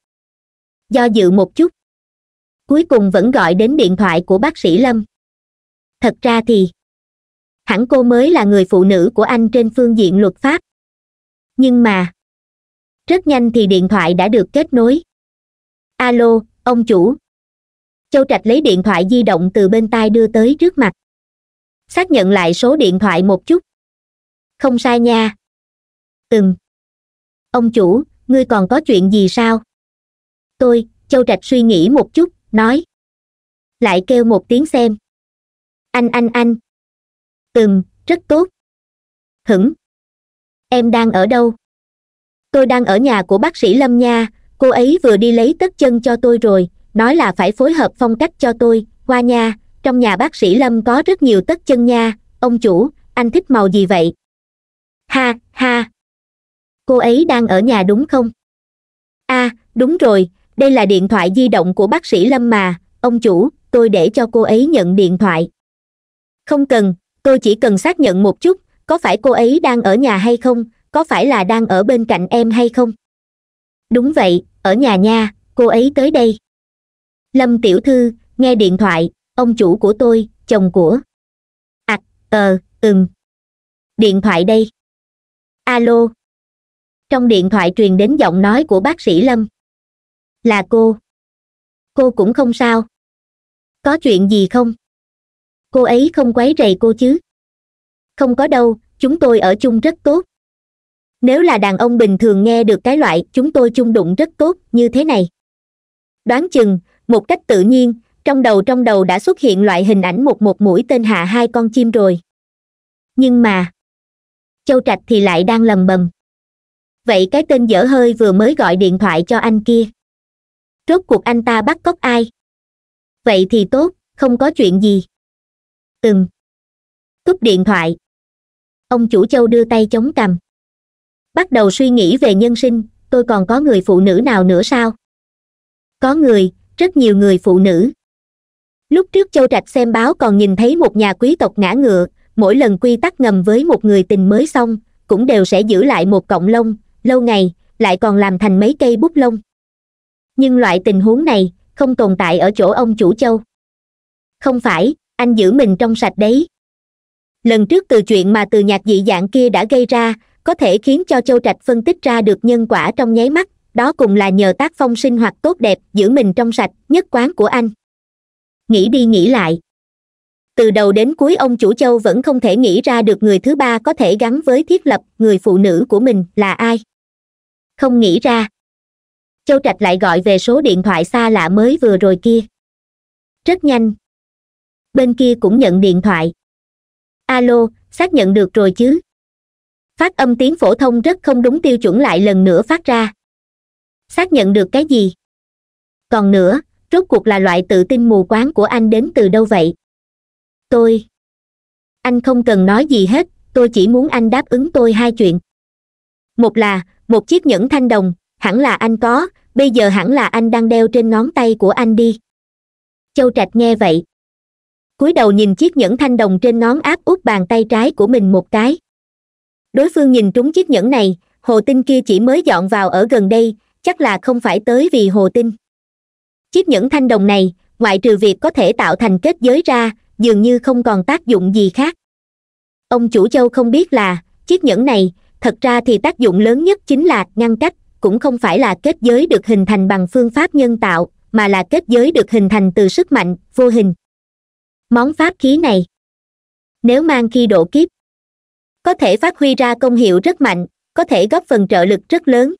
Do dự một chút, cuối cùng vẫn gọi đến điện thoại của bác sĩ lâm. Thật ra thì, hẳn cô mới là người phụ nữ của anh trên phương diện luật pháp. Nhưng mà, rất nhanh thì điện thoại đã được kết nối. Alo, ông chủ châu trạch lấy điện thoại di động từ bên tai đưa tới trước mặt. Xác nhận lại số điện thoại một chút. Không sai nha. Từng. ông chủ ngươi còn có chuyện gì sao? Tôi châu trạch suy nghĩ một chút nói. Lại kêu một tiếng xem. Anh anh anh. Từng, rất tốt. Hửng em đang ở đâu? Tôi đang ở nhà của bác sĩ lâm nha cô ấy vừa đi lấy tất chân cho tôi rồi nói là phải phối hợp phong cách cho tôi qua nha. Trong nhà bác sĩ lâm có rất nhiều tất chân nha. Ông chủ, anh thích màu gì vậy? Ha ha. Cô ấy đang ở nhà đúng không? A đúng rồi. Đây là điện thoại di động của bác sĩ lâm mà. Ông chủ, tôi để cho cô ấy nhận điện thoại. Không cần, tôi chỉ cần xác nhận một chút, có phải cô ấy đang ở nhà hay không? Có phải là đang ở bên cạnh em hay không? Đúng vậy, ở nhà nha. Cô ấy tới đây lâm tiểu thư nghe điện thoại ông chủ của tôi chồng của. À, ờ ừm. Điện thoại đây. Alo. Trong điện thoại truyền đến giọng nói của bác sĩ lâm. Là cô. Cô cũng không sao. Có chuyện gì không? Cô ấy không quấy rầy cô chứ? Không có đâu chúng tôi ở chung rất tốt. Nếu là đàn ông bình thường nghe được cái loại chúng tôi chung đụng rất tốt như thế này. Đoán chừng một cách tự nhiên, trong đầu trong đầu đã xuất hiện loại hình ảnh một một mũi tên hạ hai con chim rồi. Nhưng mà, châu trạch thì lại đang lầm bầm. Vậy cái tên dở hơi vừa mới gọi điện thoại cho anh kia. Rốt cuộc anh ta bắt cóc ai? Vậy thì tốt, không có chuyện gì. Ừm. Cúp điện thoại. Ông chủ châu đưa tay chống cằm. Bắt đầu suy nghĩ về nhân sinh, tôi còn có người phụ nữ nào nữa sao? Có người rất nhiều người phụ nữ. Lúc trước châu trạch xem báo còn nhìn thấy một nhà quý tộc ngã ngựa, mỗi lần quy tắc ngầm với một người tình mới xong, cũng đều sẽ giữ lại một cọng lông, lâu ngày, lại còn làm thành mấy cây bút lông. Nhưng loại tình huống này không tồn tại ở chỗ ông chủ châu. Không phải, anh giữ mình trong sạch đấy. Lần trước từ chuyện mà từ nhạc dị dạng kia đã gây ra, có thể khiến cho châu trạch phân tích ra được nhân quả trong nháy mắt đó cùng là nhờ tác phong sinh hoạt tốt đẹp, giữ mình trong sạch, nhất quán của anh. Nghĩ đi nghĩ lại. Từ đầu đến cuối ông chủ châu vẫn không thể nghĩ ra được người thứ ba có thể gắn với thiết lập, người phụ nữ của mình là ai. Không nghĩ ra. Châu trạch lại gọi về số điện thoại xa lạ mới vừa rồi kia. Rất nhanh. Bên kia cũng nhận điện thoại. Alo, xác nhận được rồi chứ? Phát âm tiếng phổ thông rất không đúng tiêu chuẩn lại lần nữa phát ra xác nhận được cái gì? Còn nữa, rốt cuộc là loại tự tin mù quáng của anh đến từ đâu vậy? Tôi. Anh không cần nói gì hết, tôi chỉ muốn anh đáp ứng tôi hai chuyện. Một là, một chiếc nhẫn thanh đồng, hẳn là anh có, bây giờ hẳn là anh đang đeo trên ngón tay của anh đi. Châu trạch nghe vậy. cúi đầu nhìn chiếc nhẫn thanh đồng trên ngón áp út bàn tay trái của mình một cái. Đối phương nhìn trúng chiếc nhẫn này, hồ tinh kia chỉ mới dọn vào ở gần đây chắc là không phải tới vì hồ tinh. Chiếc nhẫn thanh đồng này, ngoại trừ việc có thể tạo thành kết giới ra, dường như không còn tác dụng gì khác. Ông chủ châu không biết là, chiếc nhẫn này, thật ra thì tác dụng lớn nhất chính là ngăn cách, cũng không phải là kết giới được hình thành bằng phương pháp nhân tạo, mà là kết giới được hình thành từ sức mạnh, vô hình. Món pháp khí này, nếu mang khi độ kiếp, có thể phát huy ra công hiệu rất mạnh, có thể góp phần trợ lực rất lớn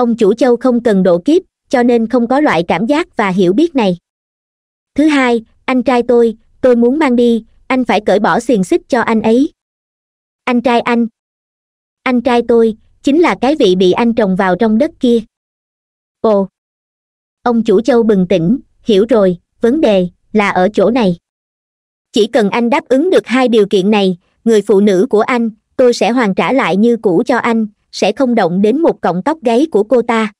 ông chủ châu không cần độ kiếp, cho nên không có loại cảm giác và hiểu biết này. Thứ hai, anh trai tôi tôi muốn mang đi, anh phải cởi bỏ xiềng xích cho anh ấy. Anh trai anh. Anh trai tôi, chính là cái vị bị anh trồng vào trong đất kia. Ồ. Ông chủ châu bừng tỉnh, hiểu rồi, vấn đề là ở chỗ này. Chỉ cần anh đáp ứng được hai điều kiện này, người phụ nữ của anh, tôi sẽ hoàn trả lại như cũ cho anh sẽ không động đến một cọng tóc gáy của cô ta.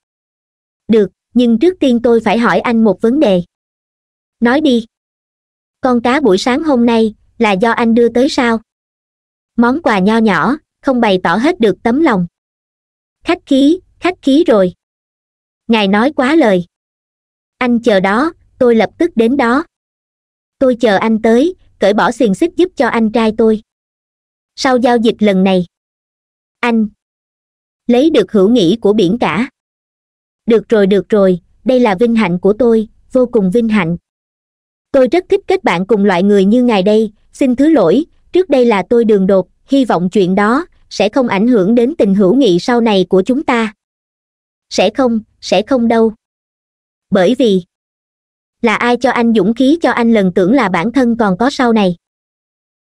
Được, nhưng trước tiên tôi phải hỏi anh một vấn đề. Nói đi. Con cá buổi sáng hôm nay là do anh đưa tới sao? Món quà nho nhỏ, không bày tỏ hết được tấm lòng. Khách khí khách khí rồi. Ngài nói quá lời. Anh chờ đó, tôi lập tức đến đó. Tôi chờ anh tới, cởi bỏ xiềng xích giúp cho anh trai tôi. Sau giao dịch lần này, anh lấy được hữu nghĩ của biển cả. Được rồi được rồi, đây là vinh hạnh của tôi, vô cùng vinh hạnh. Tôi rất thích kết bạn cùng loại người như ngài đây, xin thứ lỗi, trước đây là tôi đường đột, hy vọng chuyện đó sẽ không ảnh hưởng đến tình hữu nghị sau này của chúng ta. Sẽ không sẽ không đâu. Bởi vì là ai cho anh dũng khí cho anh lần tưởng là bản thân còn có sau này?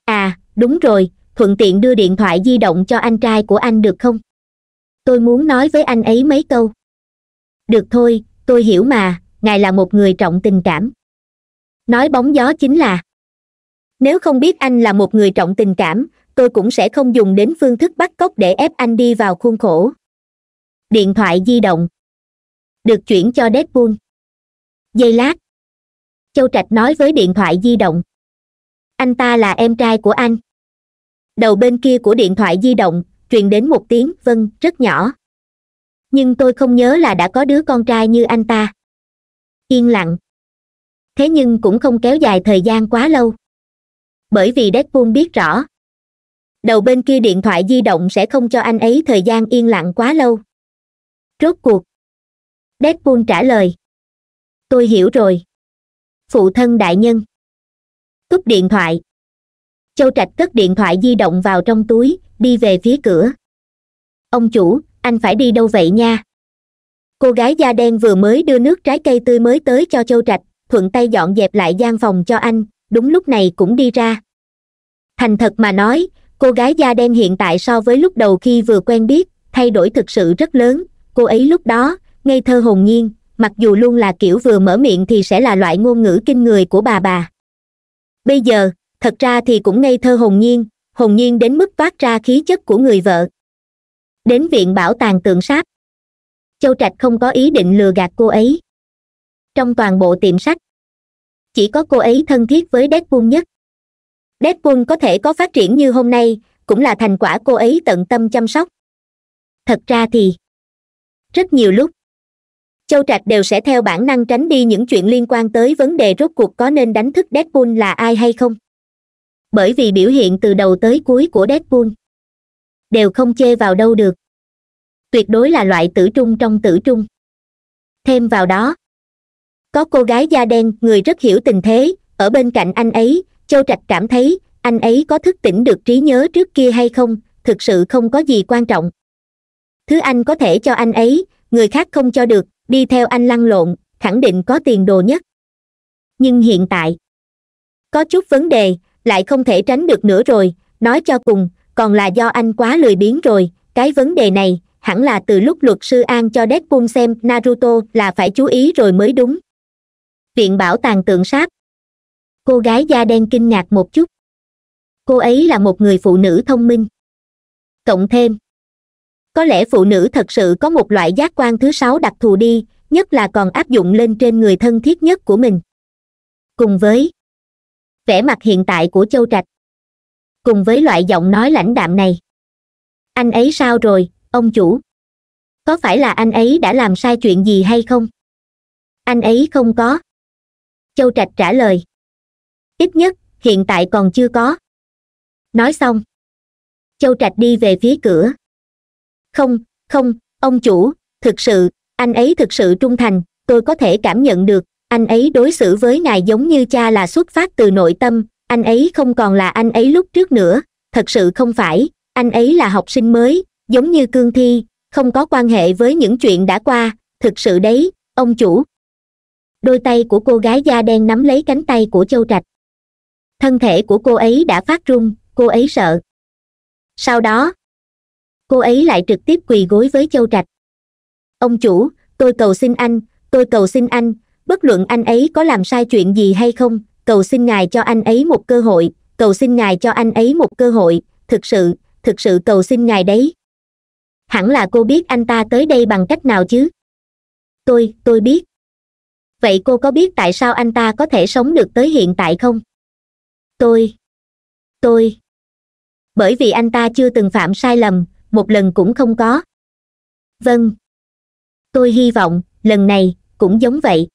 À đúng rồi, thuận tiện đưa điện thoại di động cho anh trai của anh được không? Tôi muốn nói với anh ấy mấy câu. Được thôi, tôi hiểu mà, ngài là một người trọng tình cảm. Nói bóng gió chính là, nếu không biết anh là một người trọng tình cảm, tôi cũng sẽ không dùng đến phương thức bắt cóc để ép anh đi vào khuôn khổ. Điện thoại di động. Được chuyển cho deadpool. Giây lát. Châu trạch nói với điện thoại di động. Anh ta là em trai của anh. Đầu bên kia của điện thoại di động truyền đến một tiếng vâng rất nhỏ. Nhưng tôi không nhớ là đã có đứa con trai như anh ta. Yên lặng. Thế nhưng cũng không kéo dài thời gian quá lâu. Bởi vì deadpool biết rõ, đầu bên kia điện thoại di động sẽ không cho anh ấy thời gian yên lặng quá lâu. Rốt cuộc, deadpool trả lời, tôi hiểu rồi. Phụ thân đại nhân. Cúp điện thoại châu trạch cất điện thoại di động vào trong túi, đi về phía cửa. Ông chủ, anh phải đi đâu vậy nha? Cô gái da đen vừa mới đưa nước trái cây tươi mới tới cho châu trạch, thuận tay dọn dẹp lại gian phòng cho anh, đúng lúc này cũng đi ra. Thành thật mà nói, cô gái da đen hiện tại so với lúc đầu khi vừa quen biết, thay đổi thực sự rất lớn, cô ấy lúc đó, ngây thơ hồn nhiên, mặc dù luôn là kiểu vừa mở miệng thì sẽ là loại ngôn ngữ kinh người của bà bà. Bây giờ thật ra thì cũng ngây thơ hồn nhiên hồn nhiên đến mức toát ra khí chất của người vợ. Đến viện bảo tàng tượng sáp. Châu trạch không có ý định lừa gạt cô ấy. Trong toàn bộ tiệm sách chỉ có cô ấy thân thiết với deadpool nhất. Deadpool có thể có phát triển như hôm nay, cũng là thành quả cô ấy tận tâm chăm sóc. Thật ra thì, rất nhiều lúc, châu trạch đều sẽ theo bản năng tránh đi những chuyện liên quan tới vấn đề rốt cuộc có nên đánh thức deadpool là ai hay không bởi vì biểu hiện từ đầu tới cuối của deadpool. Đều không chê vào đâu được. Tuyệt đối là loại tử trung trong tử trung. Thêm vào đó, có cô gái da đen, người rất hiểu tình thế, ở bên cạnh anh ấy, châu trạch cảm thấy, anh ấy có thức tỉnh được trí nhớ trước kia hay không, thực sự không có gì quan trọng. Thứ anh có thể cho anh ấy, người khác không cho được, đi theo anh lăn lộn, khẳng định có tiền đồ nhất. Nhưng hiện tại, có chút vấn đề lại không thể tránh được nữa rồi. Nói cho cùng, còn là do anh quá lười biếng rồi. Cái vấn đề này, hẳn là từ lúc luật sư an cho deadpool xem naruto là phải chú ý rồi mới đúng. Viện bảo tàng tượng sáp cô gái da đen kinh ngạc một chút. Cô ấy là một người phụ nữ thông minh. Cộng thêm, có lẽ phụ nữ thật sự có một loại giác quan thứ sáu đặc thù đi, nhất là còn áp dụng lên trên người thân thiết nhất của mình. Cùng với vẻ mặt hiện tại của châu trạch. Cùng với loại giọng nói lãnh đạm này. Anh ấy sao rồi, ông chủ? Có phải là anh ấy đã làm sai chuyện gì hay không? Anh ấy không có. Châu trạch trả lời. Ít nhất, hiện tại còn chưa có. Nói xong. Châu trạch đi về phía cửa. Không không, ông chủ, thực sự, anh ấy thực sự trung thành, tôi có thể cảm nhận được anh ấy đối xử với ngài giống như cha là xuất phát từ nội tâm. Anh ấy không còn là anh ấy lúc trước nữa. Thật sự không phải. Anh ấy là học sinh mới, giống như cương thi, không có quan hệ với những chuyện đã qua. Thực sự đấy, ông chủ. Đôi tay của cô gái da đen nắm lấy cánh tay của châu trạch. Thân thể của cô ấy đã phát run, cô ấy sợ. Sau đó, cô ấy lại trực tiếp quỳ gối với châu trạch. Ông chủ, tôi cầu xin anh, tôi cầu xin anh bất luận anh ấy có làm sai chuyện gì hay không, cầu xin ngài cho anh ấy một cơ hội, cầu xin ngài cho anh ấy một cơ hội, thực sự thực sự cầu xin ngài đấy. Hẳn là cô biết anh ta tới đây bằng cách nào chứ? Tôi tôi biết. Vậy cô có biết tại sao anh ta có thể sống được tới hiện tại không? Tôi tôi. Bởi vì anh ta chưa từng phạm sai lầm, một lần cũng không có. Vâng. Tôi hy vọng, lần này, cũng giống vậy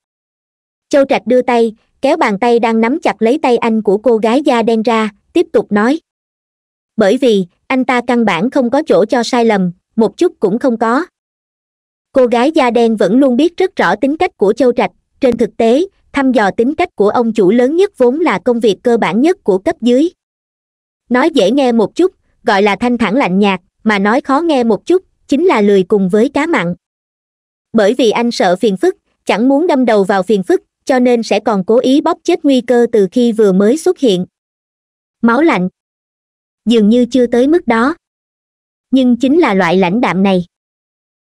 châu trạch đưa tay, kéo bàn tay đang nắm chặt lấy tay anh của cô gái da đen ra, tiếp tục nói. Bởi vì, anh ta căn bản không có chỗ cho sai lầm, một chút cũng không có. Cô gái da đen vẫn luôn biết rất rõ tính cách của châu trạch, trên thực tế, thăm dò tính cách của ông chủ lớn nhất vốn là công việc cơ bản nhất của cấp dưới. Nói dễ nghe một chút, gọi là thanh thản lạnh nhạt, mà nói khó nghe một chút, chính là lười cùng với cá mặn. Bởi vì anh sợ phiền phức, chẳng muốn đâm đầu vào phiền phức cho nên sẽ còn cố ý bóp chết nguy cơ từ khi vừa mới xuất hiện. Máu lạnh. Dường như chưa tới mức đó. Nhưng chính là loại lãnh đạm này.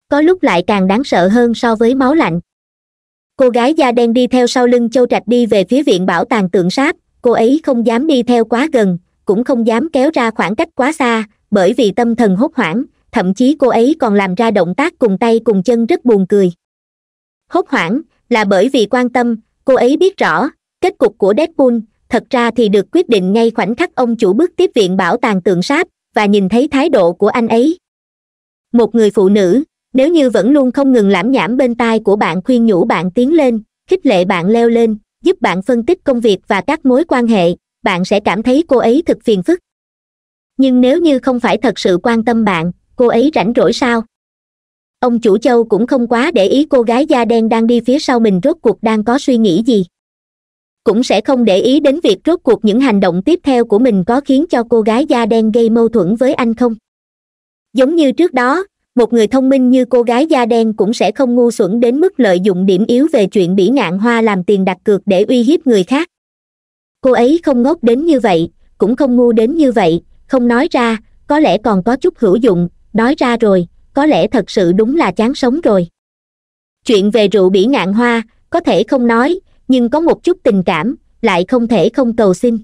Có lúc lại càng đáng sợ hơn so với máu lạnh. Cô gái da đen đi theo sau lưng châu trạch đi về phía viện bảo tàng tượng sáp cô ấy không dám đi theo quá gần, cũng không dám kéo ra khoảng cách quá xa, bởi vì tâm thần hốt hoảng, thậm chí cô ấy còn làm ra động tác cùng tay cùng chân rất buồn cười. Hốt hoảng là bởi vì quan tâm cô ấy biết rõ, kết cục của deadpool, thật ra thì được quyết định ngay khoảnh khắc ông chủ bước tiếp viện bảo tàng tượng sáp và nhìn thấy thái độ của anh ấy. Một người phụ nữ, nếu như vẫn luôn không ngừng lãm nhảm bên tai của bạn khuyên nhủ bạn tiến lên, khích lệ bạn leo lên, giúp bạn phân tích công việc và các mối quan hệ, bạn sẽ cảm thấy cô ấy thực phiền phức. Nhưng nếu như không phải thật sự quan tâm bạn, cô ấy rảnh rỗi sao? Ông chủ châu cũng không quá để ý cô gái da đen đang đi phía sau mình rốt cuộc đang có suy nghĩ gì. Cũng sẽ không để ý đến việc rốt cuộc những hành động tiếp theo của mình có khiến cho cô gái da đen gây mâu thuẫn với anh không. Giống như trước đó, một người thông minh như cô gái da đen cũng sẽ không ngu xuẩn đến mức lợi dụng điểm yếu về chuyện bỉ ngạn hoa làm tiền đặt cược để uy hiếp người khác. Cô ấy không ngốc đến như vậy, cũng không ngu đến như vậy, không nói ra, có lẽ còn có chút hữu dụng, nói ra rồi có lẽ thật sự đúng là chán sống rồi. Chuyện về rượu bỉ ngạn hoa, có thể không nói, nhưng có một chút tình cảm, lại không thể không cầu xin.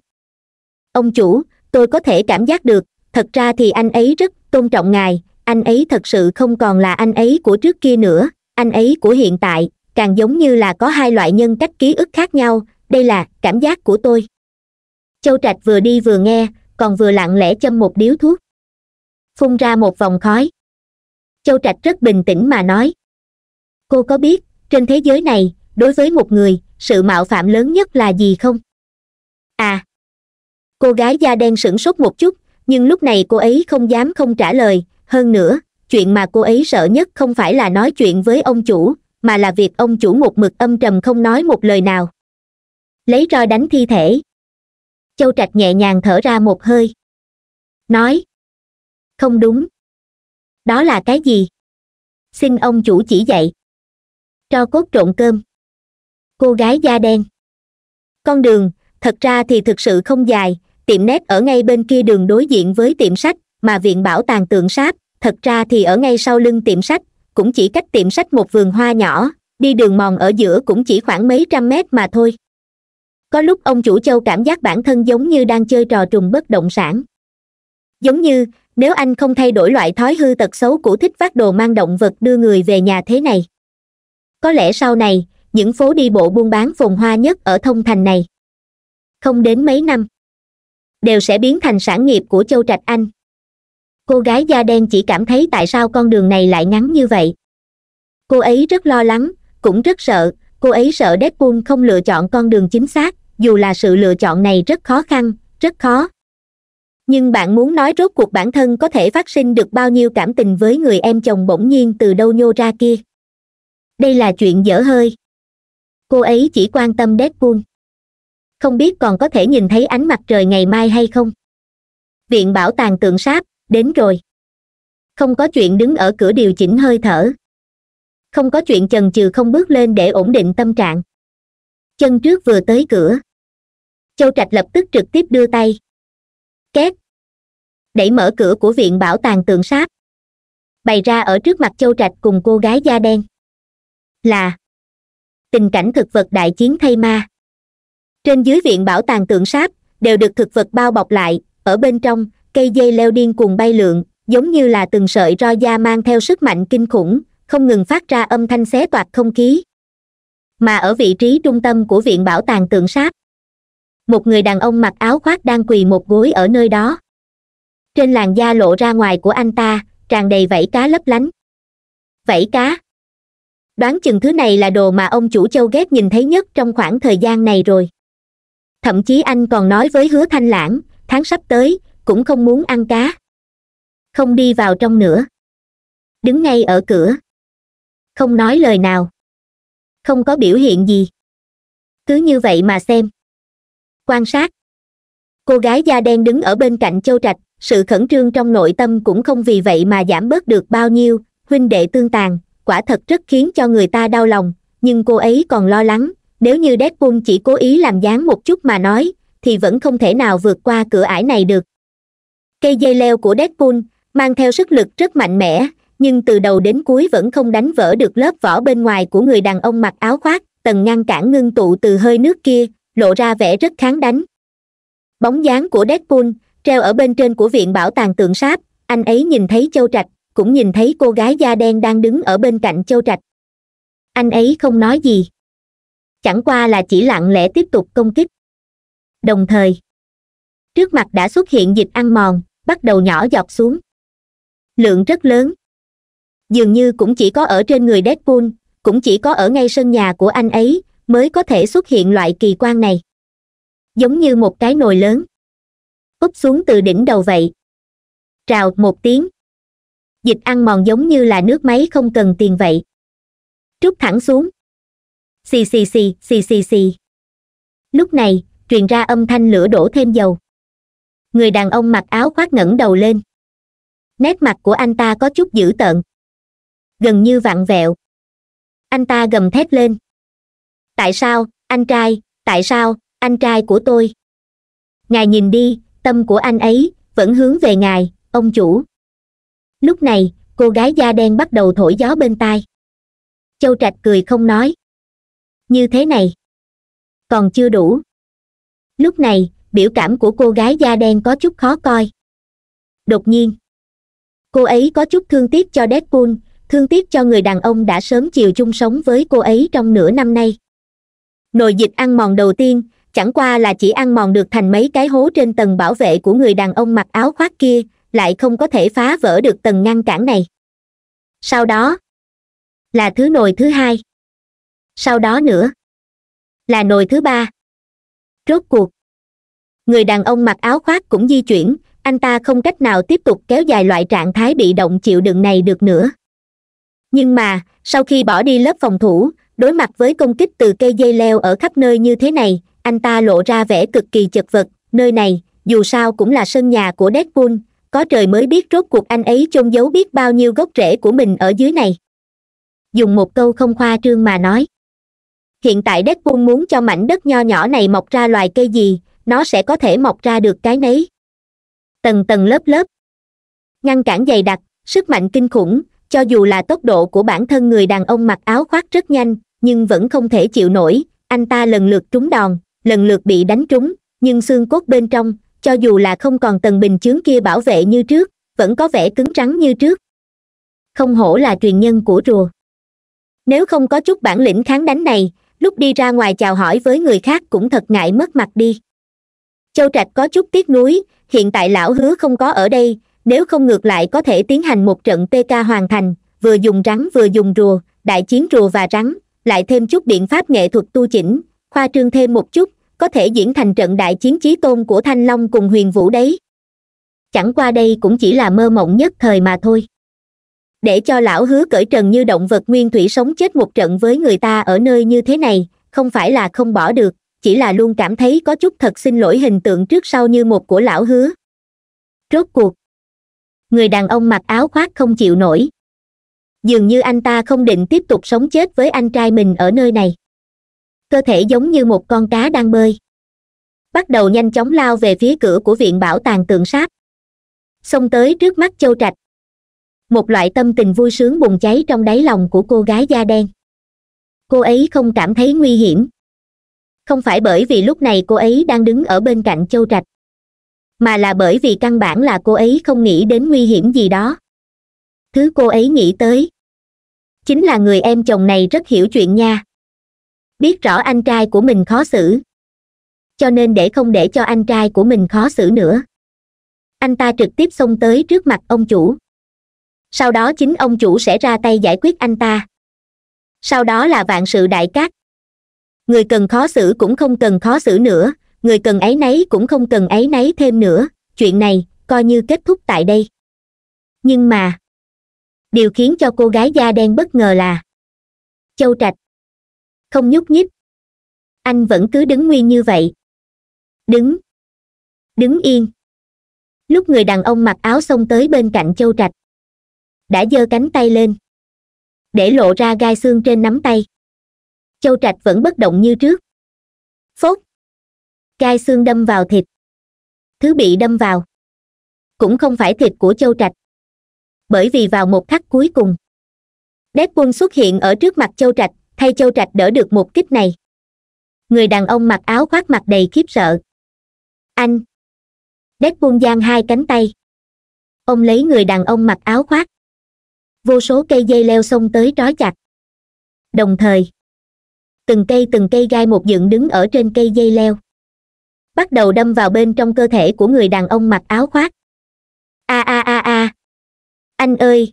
Ông chủ, tôi có thể cảm giác được, thật ra thì anh ấy rất tôn trọng ngài, anh ấy thật sự không còn là anh ấy của trước kia nữa, anh ấy của hiện tại, càng giống như là có hai loại nhân cách ký ức khác nhau, đây là cảm giác của tôi. Châu trạch vừa đi vừa nghe, còn vừa lặng lẽ châm một điếu thuốc. Phun ra một vòng khói châu trạch rất bình tĩnh mà nói. Cô có biết, trên thế giới này, đối với một người, sự mạo phạm lớn nhất là gì không? À! Cô gái da đen sửng sốt một chút, nhưng lúc này cô ấy không dám không trả lời. Hơn nữa, chuyện mà cô ấy sợ nhất không phải là nói chuyện với ông chủ, mà là việc ông chủ một mực âm trầm không nói một lời nào. Lấy roi đánh thi thể. Châu trạch nhẹ nhàng thở ra một hơi. Nói. Không đúng đó là cái gì? Xin ông chủ chỉ dạy. Cho cốt trộn cơm. Cô gái da đen. Con đường, thật ra thì thực sự không dài, tiệm nét ở ngay bên kia đường đối diện với tiệm sách, mà viện bảo tàng tượng sáp, thật ra thì ở ngay sau lưng tiệm sách, cũng chỉ cách tiệm sách một vườn hoa nhỏ, đi đường mòn ở giữa cũng chỉ khoảng mấy trăm mét mà thôi. Có lúc ông chủ châu cảm giác bản thân giống như đang chơi trò trùng bất động sản. Giống như nếu anh không thay đổi loại thói hư tật xấu của thích vác đồ mang động vật đưa người về nhà thế này. Có lẽ sau này, những phố đi bộ buôn bán phồn hoa nhất ở thông thành này, không đến mấy năm, đều sẽ biến thành sản nghiệp của châu trạch anh. Cô gái da đen chỉ cảm thấy tại sao con đường này lại ngắn như vậy. Cô ấy rất lo lắng, cũng rất sợ, cô ấy sợ deadpool không lựa chọn con đường chính xác, dù là sự lựa chọn này rất khó khăn, rất khó nhưng bạn muốn nói rốt cuộc bản thân có thể phát sinh được bao nhiêu cảm tình với người em chồng bỗng nhiên từ đâu nhô ra kia? Đây là chuyện dở hơi. Cô ấy chỉ quan tâm deadpool. Không biết còn có thể nhìn thấy ánh mặt trời ngày mai hay không? Viện bảo tàng tượng sáp, đến rồi. Không có chuyện đứng ở cửa điều chỉnh hơi thở. Không có chuyện chần chừ không bước lên để ổn định tâm trạng. Chân trước vừa tới cửa. Châu trạch lập tức trực tiếp đưa tay két đẩy mở cửa của viện bảo tàng tượng sáp. Bày ra ở trước mặt châu trạch cùng cô gái da đen. Là tình cảnh thực vật đại chiến thay ma. Trên dưới viện bảo tàng tượng sáp đều được thực vật bao bọc lại, ở bên trong, cây dây leo điên cuồng bay lượn, giống như là từng sợi roi da mang theo sức mạnh kinh khủng, không ngừng phát ra âm thanh xé toạc không khí. Mà ở vị trí trung tâm của viện bảo tàng tượng sáp một người đàn ông mặc áo khoác đang quỳ một gối ở nơi đó. Trên làn da lộ ra ngoài của anh ta, tràn đầy vảy cá lấp lánh. Vảy cá? Đoán chừng thứ này là đồ mà ông chủ châu ghét nhìn thấy nhất trong khoảng thời gian này rồi. Thậm chí anh còn nói với hứa thanh lãng, tháng sắp tới, cũng không muốn ăn cá. Không đi vào trong nữa. Đứng ngay ở cửa. Không nói lời nào. Không có biểu hiện gì. Cứ như vậy mà xem quan sát. Cô gái da đen đứng ở bên cạnh châu trạch, sự khẩn trương trong nội tâm cũng không vì vậy mà giảm bớt được bao nhiêu, huynh đệ tương tàn, quả thật rất khiến cho người ta đau lòng, nhưng cô ấy còn lo lắng, nếu như deadpool chỉ cố ý làm dáng một chút mà nói, thì vẫn không thể nào vượt qua cửa ải này được. Cây dây leo của deadpool mang theo sức lực rất mạnh mẽ, nhưng từ đầu đến cuối vẫn không đánh vỡ được lớp vỏ bên ngoài của người đàn ông mặc áo khoác tầng ngăn cản ngưng tụ từ hơi nước kia lộ ra vẻ rất kháng đánh. Bóng dáng của deadpool treo ở bên trên của viện bảo tàng tượng sáp, anh ấy nhìn thấy châu trạch, cũng nhìn thấy cô gái da đen đang đứng ở bên cạnh châu trạch. Anh ấy không nói gì. Chẳng qua là chỉ lặng lẽ tiếp tục công kích. Đồng thời, trước mặt đã xuất hiện dịch ăn mòn, bắt đầu nhỏ giọt xuống. Lượng rất lớn. Dường như cũng chỉ có ở trên người deadpool, cũng chỉ có ở ngay sân nhà của anh ấy mới có thể xuất hiện loại kỳ quan này. Giống như một cái nồi lớn. Úp xuống từ đỉnh đầu vậy. Trào một tiếng. Dịch ăn mòn giống như là nước máy không cần tiền vậy. Trút thẳng xuống. Xì xì xì xì xì xì. Lúc này, truyền ra âm thanh lửa đổ thêm dầu. Người đàn ông mặc áo khoác ngẩng đầu lên. Nét mặt của anh ta có chút dữ tợn. Gần như vặn vẹo. Anh ta gầm thét lên tại sao, anh trai, tại sao, anh trai của tôi? Ngài nhìn đi, tâm của anh ấy vẫn hướng về ngài, ông chủ. Lúc này, cô gái da đen bắt đầu thổi gió bên tai. Châu trạch cười không nói. Như thế này. Còn chưa đủ. Lúc này, biểu cảm của cô gái da đen có chút khó coi. Đột nhiên. Cô ấy có chút thương tiếc cho deadpool, thương tiếc cho người đàn ông đã sớm chiều chung sống với cô ấy trong nửa năm nay nồi dịch ăn mòn đầu tiên, chẳng qua là chỉ ăn mòn được thành mấy cái hố trên tầng bảo vệ của người đàn ông mặc áo khoác kia, lại không có thể phá vỡ được tầng ngăn cản này. Sau đó, là thứ nồi thứ hai. Sau đó nữa, là nồi thứ ba. Rốt cuộc, người đàn ông mặc áo khoác cũng di chuyển, anh ta không cách nào tiếp tục kéo dài loại trạng thái bị động chịu đựng này được nữa. Nhưng mà, sau khi bỏ đi lớp phòng thủ đối mặt với công kích từ cây dây leo ở khắp nơi như thế này, anh ta lộ ra vẻ cực kỳ chật vật. Nơi này, dù sao cũng là sân nhà của deadpool, có trời mới biết rốt cuộc anh ấy chôn giấu biết bao nhiêu gốc rễ của mình ở dưới này. Dùng một câu không khoa trương mà nói. Hiện tại deadpool muốn cho mảnh đất nho nhỏ này mọc ra loài cây gì, nó sẽ có thể mọc ra được cái nấy. Tầng tầng lớp lớp. Ngăn cản dày đặc, sức mạnh kinh khủng, cho dù là tốc độ của bản thân người đàn ông mặc áo khoác rất nhanh nhưng vẫn không thể chịu nổi, anh ta lần lượt trúng đòn, lần lượt bị đánh trúng, nhưng xương cốt bên trong, cho dù là không còn tầng bình chướng kia bảo vệ như trước, vẫn có vẻ cứng rắn như trước. Không hổ là truyền nhân của rùa. Nếu không có chút bản lĩnh kháng đánh này, lúc đi ra ngoài chào hỏi với người khác cũng thật ngại mất mặt đi. Châu trạch có chút tiếc nuối, hiện tại lão hứa không có ở đây, nếu không ngược lại có thể tiến hành một trận pk hoàn thành, vừa dùng rắn vừa dùng rùa, đại chiến rùa và rắn lại thêm chút biện pháp nghệ thuật tu chỉnh, khoa trương thêm một chút, có thể diễn thành trận đại chiến chí tôn của thanh long cùng huyền vũ đấy. Chẳng qua đây cũng chỉ là mơ mộng nhất thời mà thôi. Để cho lão hứa cởi trần như động vật nguyên thủy sống chết một trận với người ta ở nơi như thế này, không phải là không bỏ được, chỉ là luôn cảm thấy có chút thật xin lỗi hình tượng trước sau như một của lão hứa. Rốt cuộc, người đàn ông mặc áo khoác không chịu nổi dường như anh ta không định tiếp tục sống chết với anh trai mình ở nơi này. Cơ thể giống như một con cá đang bơi. Bắt đầu nhanh chóng lao về phía cửa của viện bảo tàng tượng sáp. Xông tới trước mắt châu trạch. Một loại tâm tình vui sướng bùng cháy trong đáy lòng của cô gái da đen. Cô ấy không cảm thấy nguy hiểm. Không phải bởi vì lúc này cô ấy đang đứng ở bên cạnh châu trạch, mà là bởi vì căn bản là cô ấy không nghĩ đến nguy hiểm gì đó. Thứ cô ấy nghĩ tới chính là người em chồng này rất hiểu chuyện nha. Biết rõ anh trai của mình khó xử. Cho nên để không để cho anh trai của mình khó xử nữa. Anh ta trực tiếp xông tới trước mặt ông chủ. Sau đó chính ông chủ sẽ ra tay giải quyết anh ta. Sau đó là vạn sự đại cát. Người cần khó xử cũng không cần khó xử nữa. Người cần ấy nấy cũng không cần ấy nấy thêm nữa. Chuyện này coi như kết thúc tại đây. Nhưng mà điều khiến cho cô gái da đen bất ngờ là châu trạch. Không nhúc nhích. Anh vẫn cứ đứng nguyên như vậy. Đứng. Đứng yên. Lúc người đàn ông mặc áo xông tới bên cạnh châu trạch. Đã giơ cánh tay lên. Để lộ ra gai xương trên nắm tay. Châu trạch vẫn bất động như trước. Phốt. Gai xương đâm vào thịt. Thứ bị đâm vào. Cũng không phải thịt của châu trạch bởi vì vào một khắc cuối cùng. Deadpool xuất hiện ở trước mặt châu trạch, thay châu trạch đỡ được một kích này. Người đàn ông mặc áo khoác mặt đầy khiếp sợ. Anh! Deadpool giang hai cánh tay. Ông lấy người đàn ông mặc áo khoác. Vô số cây dây leo xông tới trói chặt. Đồng thời, từng cây từng cây gai một dựng đứng ở trên cây dây leo. Bắt đầu đâm vào bên trong cơ thể của người đàn ông mặc áo khoác. A a a! Anh ơi!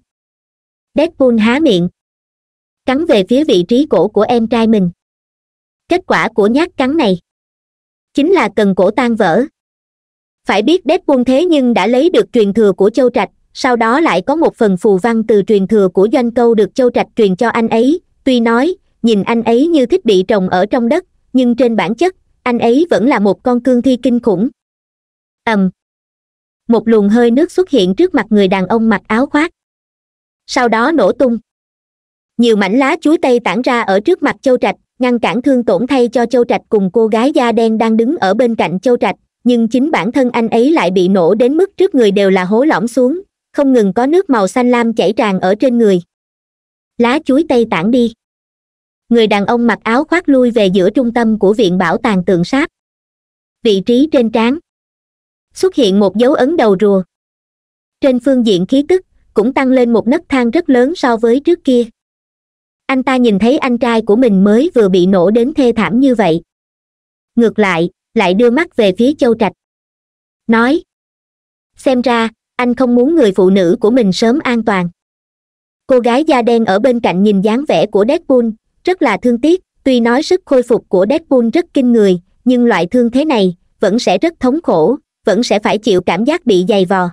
Deadpool há miệng. Cắn về phía vị trí cổ của em trai mình. Kết quả của nhát cắn này. Chính là cần cổ tan vỡ. Phải biết deadpool thế nhưng đã lấy được truyền thừa của châu trạch, sau đó lại có một phần phù văn từ truyền thừa của doanh câu được châu trạch truyền cho anh ấy. Tuy nói, nhìn anh ấy như thích bị trồng ở trong đất, nhưng trên bản chất, anh ấy vẫn là một con cương thi kinh khủng. Ầm một luồng hơi nước xuất hiện trước mặt người đàn ông mặc áo khoác. Sau đó nổ tung. Nhiều mảnh lá chuối tây tản ra ở trước mặt châu trạch, ngăn cản thương tổn thay cho châu trạch cùng cô gái da đen đang đứng ở bên cạnh châu trạch, nhưng chính bản thân anh ấy lại bị nổ đến mức trước người đều là hố lõm xuống, không ngừng có nước màu xanh lam chảy tràn ở trên người. Lá chuối tây tản đi. Người đàn ông mặc áo khoác lui về giữa trung tâm của viện bảo tàng tượng sáp. Vị trí trên trán xuất hiện một dấu ấn đầu rùa. Trên phương diện khí tức, cũng tăng lên một nấc thang rất lớn so với trước kia. Anh ta nhìn thấy anh trai của mình mới vừa bị nổ đến thê thảm như vậy. Ngược lại lại đưa mắt về phía châu trạch. Nói, xem ra, anh không muốn người phụ nữ của mình sớm an toàn. Cô gái da đen ở bên cạnh nhìn dáng vẻ của deadpool, rất là thương tiếc, tuy nói sức khôi phục của deadpool rất kinh người, nhưng loại thương thế này vẫn sẽ rất thống khổ vẫn sẽ phải chịu cảm giác bị dày vò.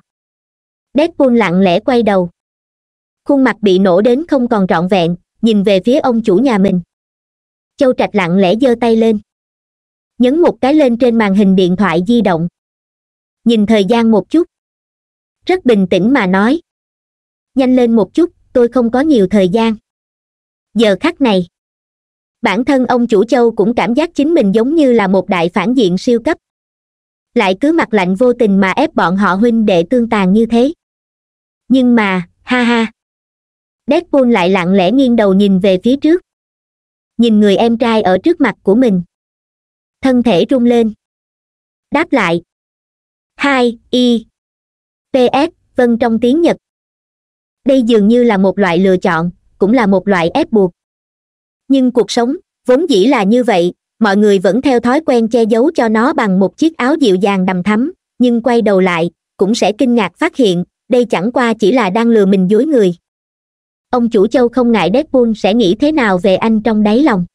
Deadpool lặng lẽ quay đầu. Khuôn mặt bị nổ đến không còn trọn vẹn, nhìn về phía ông chủ nhà mình. Châu trạch lặng lẽ giơ tay lên. Nhấn một cái lên trên màn hình điện thoại di động. Nhìn thời gian một chút. Rất bình tĩnh mà nói. Nhanh lên một chút, tôi không có nhiều thời gian. Giờ khắc này, bản thân ông chủ châu cũng cảm giác chính mình giống như là một đại phản diện siêu cấp lại cứ mặt lạnh vô tình mà ép bọn họ huynh đệ tương tàn như thế. Nhưng mà, ha ha. Deadpool lại lặng lẽ nghiêng đầu nhìn về phía trước. Nhìn người em trai ở trước mặt của mình. Thân thể rung lên. Đáp lại. Hai, y. Ps vân trong tiếng nhật. Đây dường như là một loại lựa chọn, cũng là một loại ép buộc. Nhưng cuộc sống, vốn dĩ là như vậy mọi người vẫn theo thói quen che giấu cho nó bằng một chiếc áo dịu dàng đầm thắm, nhưng quay đầu lại, cũng sẽ kinh ngạc phát hiện, đây chẳng qua chỉ là đang lừa mình dối người. Ông chủ châu không ngại deadpool sẽ nghĩ thế nào về anh trong đáy lòng.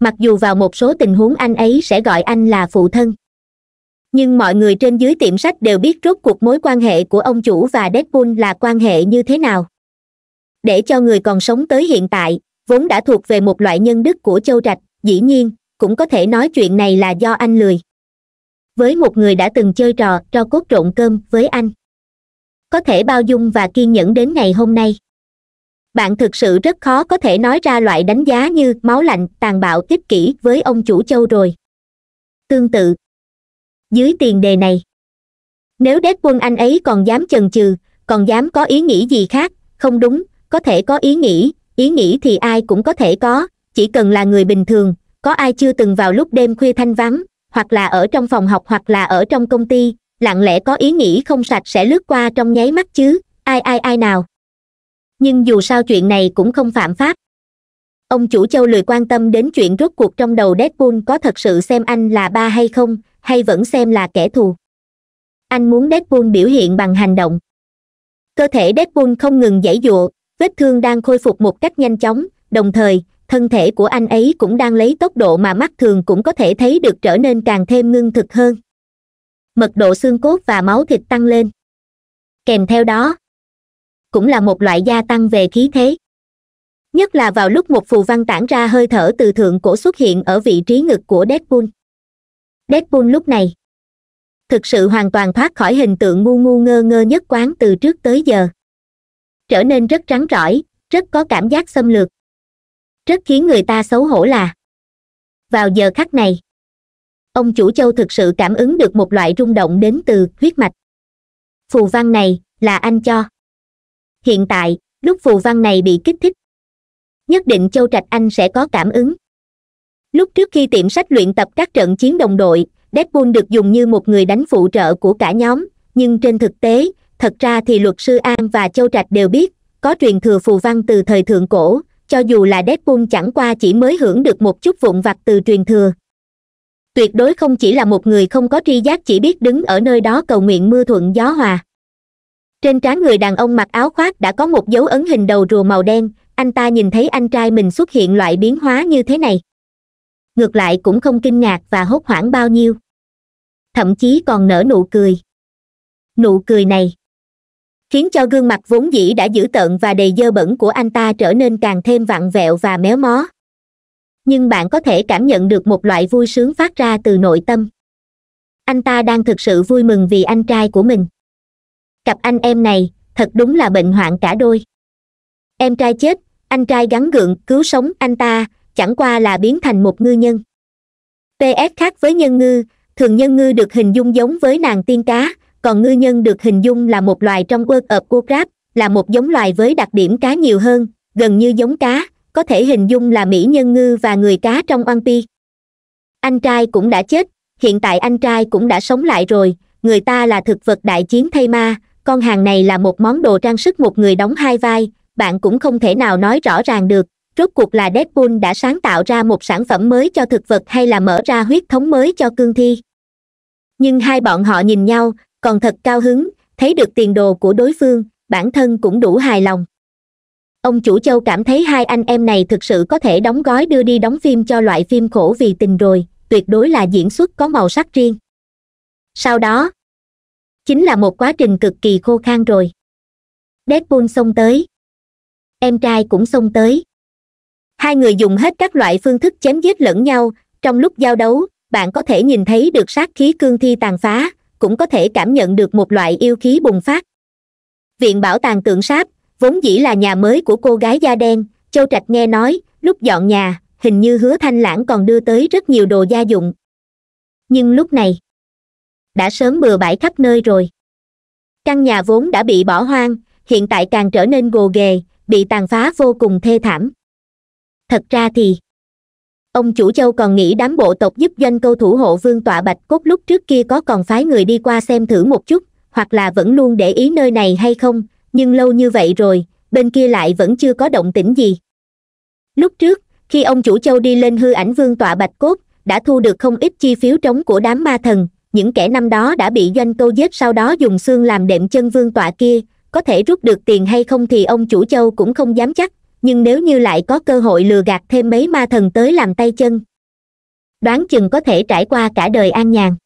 Mặc dù vào một số tình huống anh ấy sẽ gọi anh là phụ thân. Nhưng mọi người trên dưới tiệm sách đều biết rốt cuộc mối quan hệ của ông chủ và deadpool là quan hệ như thế nào. Để cho người còn sống tới hiện tại, vốn đã thuộc về một loại nhân đức của châu trạch, dĩ nhiên cũng có thể nói chuyện này là do anh lười. Với một người đã từng chơi trò cho cốt trộn cơm với anh. Có thể bao dung và kiên nhẫn đến ngày hôm nay. Bạn thực sự rất khó có thể nói ra loại đánh giá như máu lạnh, tàn bạo, ích kỷ với ông chủ châu rồi. Tương tự. Dưới tiền đề này, nếu Deadpool anh ấy còn dám chần chừ, còn dám có ý nghĩ gì khác, không đúng, có thể có ý nghĩ ý nghĩ thì ai cũng có thể có, chỉ cần là người bình thường có ai chưa từng vào lúc đêm khuya thanh vắng, hoặc là ở trong phòng học hoặc là ở trong công ty, lặng lẽ có ý nghĩ không sạch sẽ lướt qua trong nháy mắt chứ, ai ai ai nào. Nhưng dù sao chuyện này cũng không phạm pháp. Ông chủ châu lười quan tâm đến chuyện rốt cuộc trong đầu deadpool có thật sự xem anh là ba hay không, hay vẫn xem là kẻ thù. Anh muốn deadpool biểu hiện bằng hành động. Cơ thể deadpool không ngừng giãy giụa vết thương đang khôi phục một cách nhanh chóng, đồng thời thân thể của anh ấy cũng đang lấy tốc độ mà mắt thường cũng có thể thấy được trở nên càng thêm ngưng thực hơn. Mật độ xương cốt và máu thịt tăng lên. Kèm theo đó, cũng là một loại gia tăng về khí thế. Nhất là vào lúc một phù văn tản ra hơi thở từ thượng cổ xuất hiện ở vị trí ngực của deadpool. Deadpool lúc này, thực sự hoàn toàn thoát khỏi hình tượng ngu ngu ngơ ngơ nhất quán từ trước tới giờ. Trở nên rất trắng rỏi, rất có cảm giác xâm lược rất khiến người ta xấu hổ là, vào giờ khắc này, ông chủ châu thực sự cảm ứng được một loại rung động đến từ huyết mạch. Phù văn này là anh cho. Hiện tại, lúc phù văn này bị kích thích, nhất định châu trạch anh sẽ có cảm ứng. Lúc trước khi tiệm sách luyện tập các trận chiến đồng đội, deadpool được dùng như một người đánh phụ trợ của cả nhóm, nhưng trên thực tế, thật ra thì luật sư an và châu trạch đều biết, có truyền thừa phù văn từ thời thượng cổ cho dù là deadpool chẳng qua chỉ mới hưởng được một chút vụn vặt từ truyền thừa. Tuyệt đối không chỉ là một người không có tri giác chỉ biết đứng ở nơi đó cầu nguyện mưa thuận gió hòa. Trên trán người đàn ông mặc áo khoác đã có một dấu ấn hình đầu rùa màu đen, anh ta nhìn thấy anh trai mình xuất hiện loại biến hóa như thế này. Ngược lại cũng không kinh ngạc và hốt hoảng bao nhiêu. Thậm chí còn nở nụ cười. Nụ cười này khiến cho gương mặt vốn dĩ đã dữ tợn và đầy dơ bẩn của anh ta trở nên càng thêm vặn vẹo và méo mó. Nhưng bạn có thể cảm nhận được một loại vui sướng phát ra từ nội tâm. Anh ta đang thực sự vui mừng vì anh trai của mình. Cặp anh em này, thật đúng là bệnh hoạn cả đôi. Em trai chết, anh trai gắn gượng, cứu sống anh ta, chẳng qua là biến thành một ngư nhân. Ps khác với nhân ngư, thường nhân ngư được hình dung giống với nàng tiên cá còn ngư nhân được hình dung là một loài trong World of Warcraft là một giống loài với đặc điểm cá nhiều hơn, gần như giống cá, có thể hình dung là mỹ nhân ngư và người cá trong One Piece. Anh trai cũng đã chết, hiện tại anh trai cũng đã sống lại rồi, người ta là thực vật đại chiến thay ma, con hàng này là một món đồ trang sức một người đóng hai vai, bạn cũng không thể nào nói rõ ràng được, rốt cuộc là deadpool đã sáng tạo ra một sản phẩm mới cho thực vật hay là mở ra huyết thống mới cho cương thi. Nhưng hai bọn họ nhìn nhau còn thật cao hứng, thấy được tiền đồ của đối phương, bản thân cũng đủ hài lòng. Ông chủ châu cảm thấy hai anh em này thực sự có thể đóng gói đưa đi đóng phim cho loại phim khổ vì tình rồi, tuyệt đối là diễn xuất có màu sắc riêng. Sau đó, chính là một quá trình cực kỳ khô khan rồi. Deadpool xông tới. Em trai cũng xông tới. Hai người dùng hết các loại phương thức chém giết lẫn nhau, trong lúc giao đấu, bạn có thể nhìn thấy được sát khí cương thi tàn phá cũng có thể cảm nhận được một loại yêu khí bùng phát. Viện bảo tàng tượng sáp, vốn dĩ là nhà mới của cô gái da đen, châu trạch nghe nói, lúc dọn nhà, hình như hứa thanh lãng còn đưa tới rất nhiều đồ gia dụng. Nhưng lúc này, đã sớm bừa bãi khắp nơi rồi. Căn nhà vốn đã bị bỏ hoang, hiện tại càng trở nên gồ ghề, bị tàn phá vô cùng thê thảm. Thật ra thì ông chủ châu còn nghĩ đám bộ tộc giúp doanh câu thủ hộ vương tọa bạch cốt lúc trước kia có còn phái người đi qua xem thử một chút, hoặc là vẫn luôn để ý nơi này hay không, nhưng lâu như vậy rồi, bên kia lại vẫn chưa có động tĩnh gì. Lúc trước, khi ông chủ châu đi lên hư ảnh vương tọa bạch cốt, đã thu được không ít chi phiếu trống của đám ma thần, những kẻ năm đó đã bị doanh câu giết sau đó dùng xương làm đệm chân vương tọa kia, có thể rút được tiền hay không thì ông chủ châu cũng không dám chắc nhưng nếu như lại có cơ hội lừa gạt thêm mấy ma thần tới làm tay chân. Đoán chừng có thể trải qua cả đời an nhàn.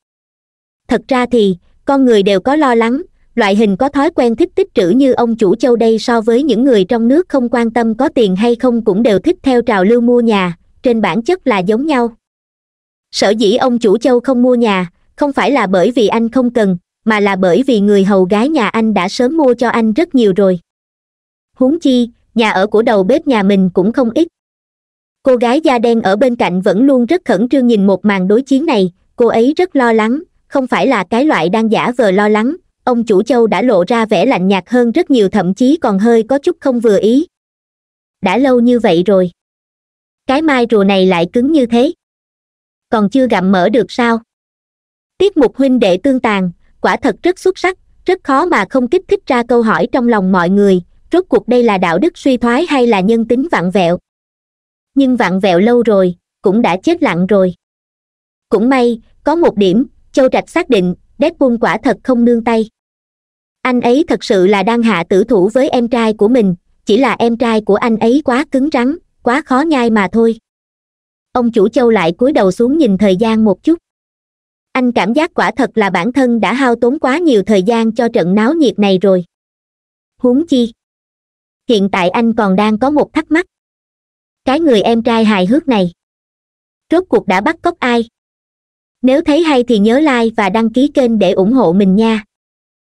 Thật ra thì, con người đều có lo lắng, loại hình có thói quen thích tích trữ như ông chủ châu đây so với những người trong nước không quan tâm có tiền hay không cũng đều thích theo trào lưu mua nhà, trên bản chất là giống nhau. Sở dĩ ông chủ châu không mua nhà, không phải là bởi vì anh không cần, mà là bởi vì người hầu gái nhà anh đã sớm mua cho anh rất nhiều rồi. Huống chi nhà ở của đầu bếp nhà mình cũng không ít. Cô gái da đen ở bên cạnh vẫn luôn rất khẩn trương nhìn một màn đối chiến này. Cô ấy rất lo lắng, không phải là cái loại đang giả vờ lo lắng. Ông chủ châu đã lộ ra vẻ lạnh nhạt hơn rất nhiều, thậm chí còn hơi có chút không vừa ý. Đã lâu như vậy rồi. Cái mai rùa này lại cứng như thế. Còn chưa gặm mở được sao? Tiết mục huynh đệ tương tàn, quả thật rất xuất sắc, rất khó mà không kích thích ra câu hỏi trong lòng mọi người rốt cuộc đây là đạo đức suy thoái hay là nhân tính vặn vẹo? Nhưng vặn vẹo lâu rồi, cũng đã chết lặng rồi. Cũng may, có một điểm, châu trạch xác định, deadpool quả thật không nương tay. Anh ấy thật sự là đang hạ tử thủ với em trai của mình, chỉ là em trai của anh ấy quá cứng rắn, quá khó nhai mà thôi. Ông chủ châu lại cúi đầu xuống nhìn thời gian một chút. Anh cảm giác quả thật là bản thân đã hao tốn quá nhiều thời gian cho trận náo nhiệt này rồi. Huống chi hiện tại anh còn đang có một thắc mắc. Cái người em trai hài hước này, rốt cuộc đã bắt cóc ai? Nếu thấy hay thì nhớ like và đăng ký kênh để ủng hộ mình nha.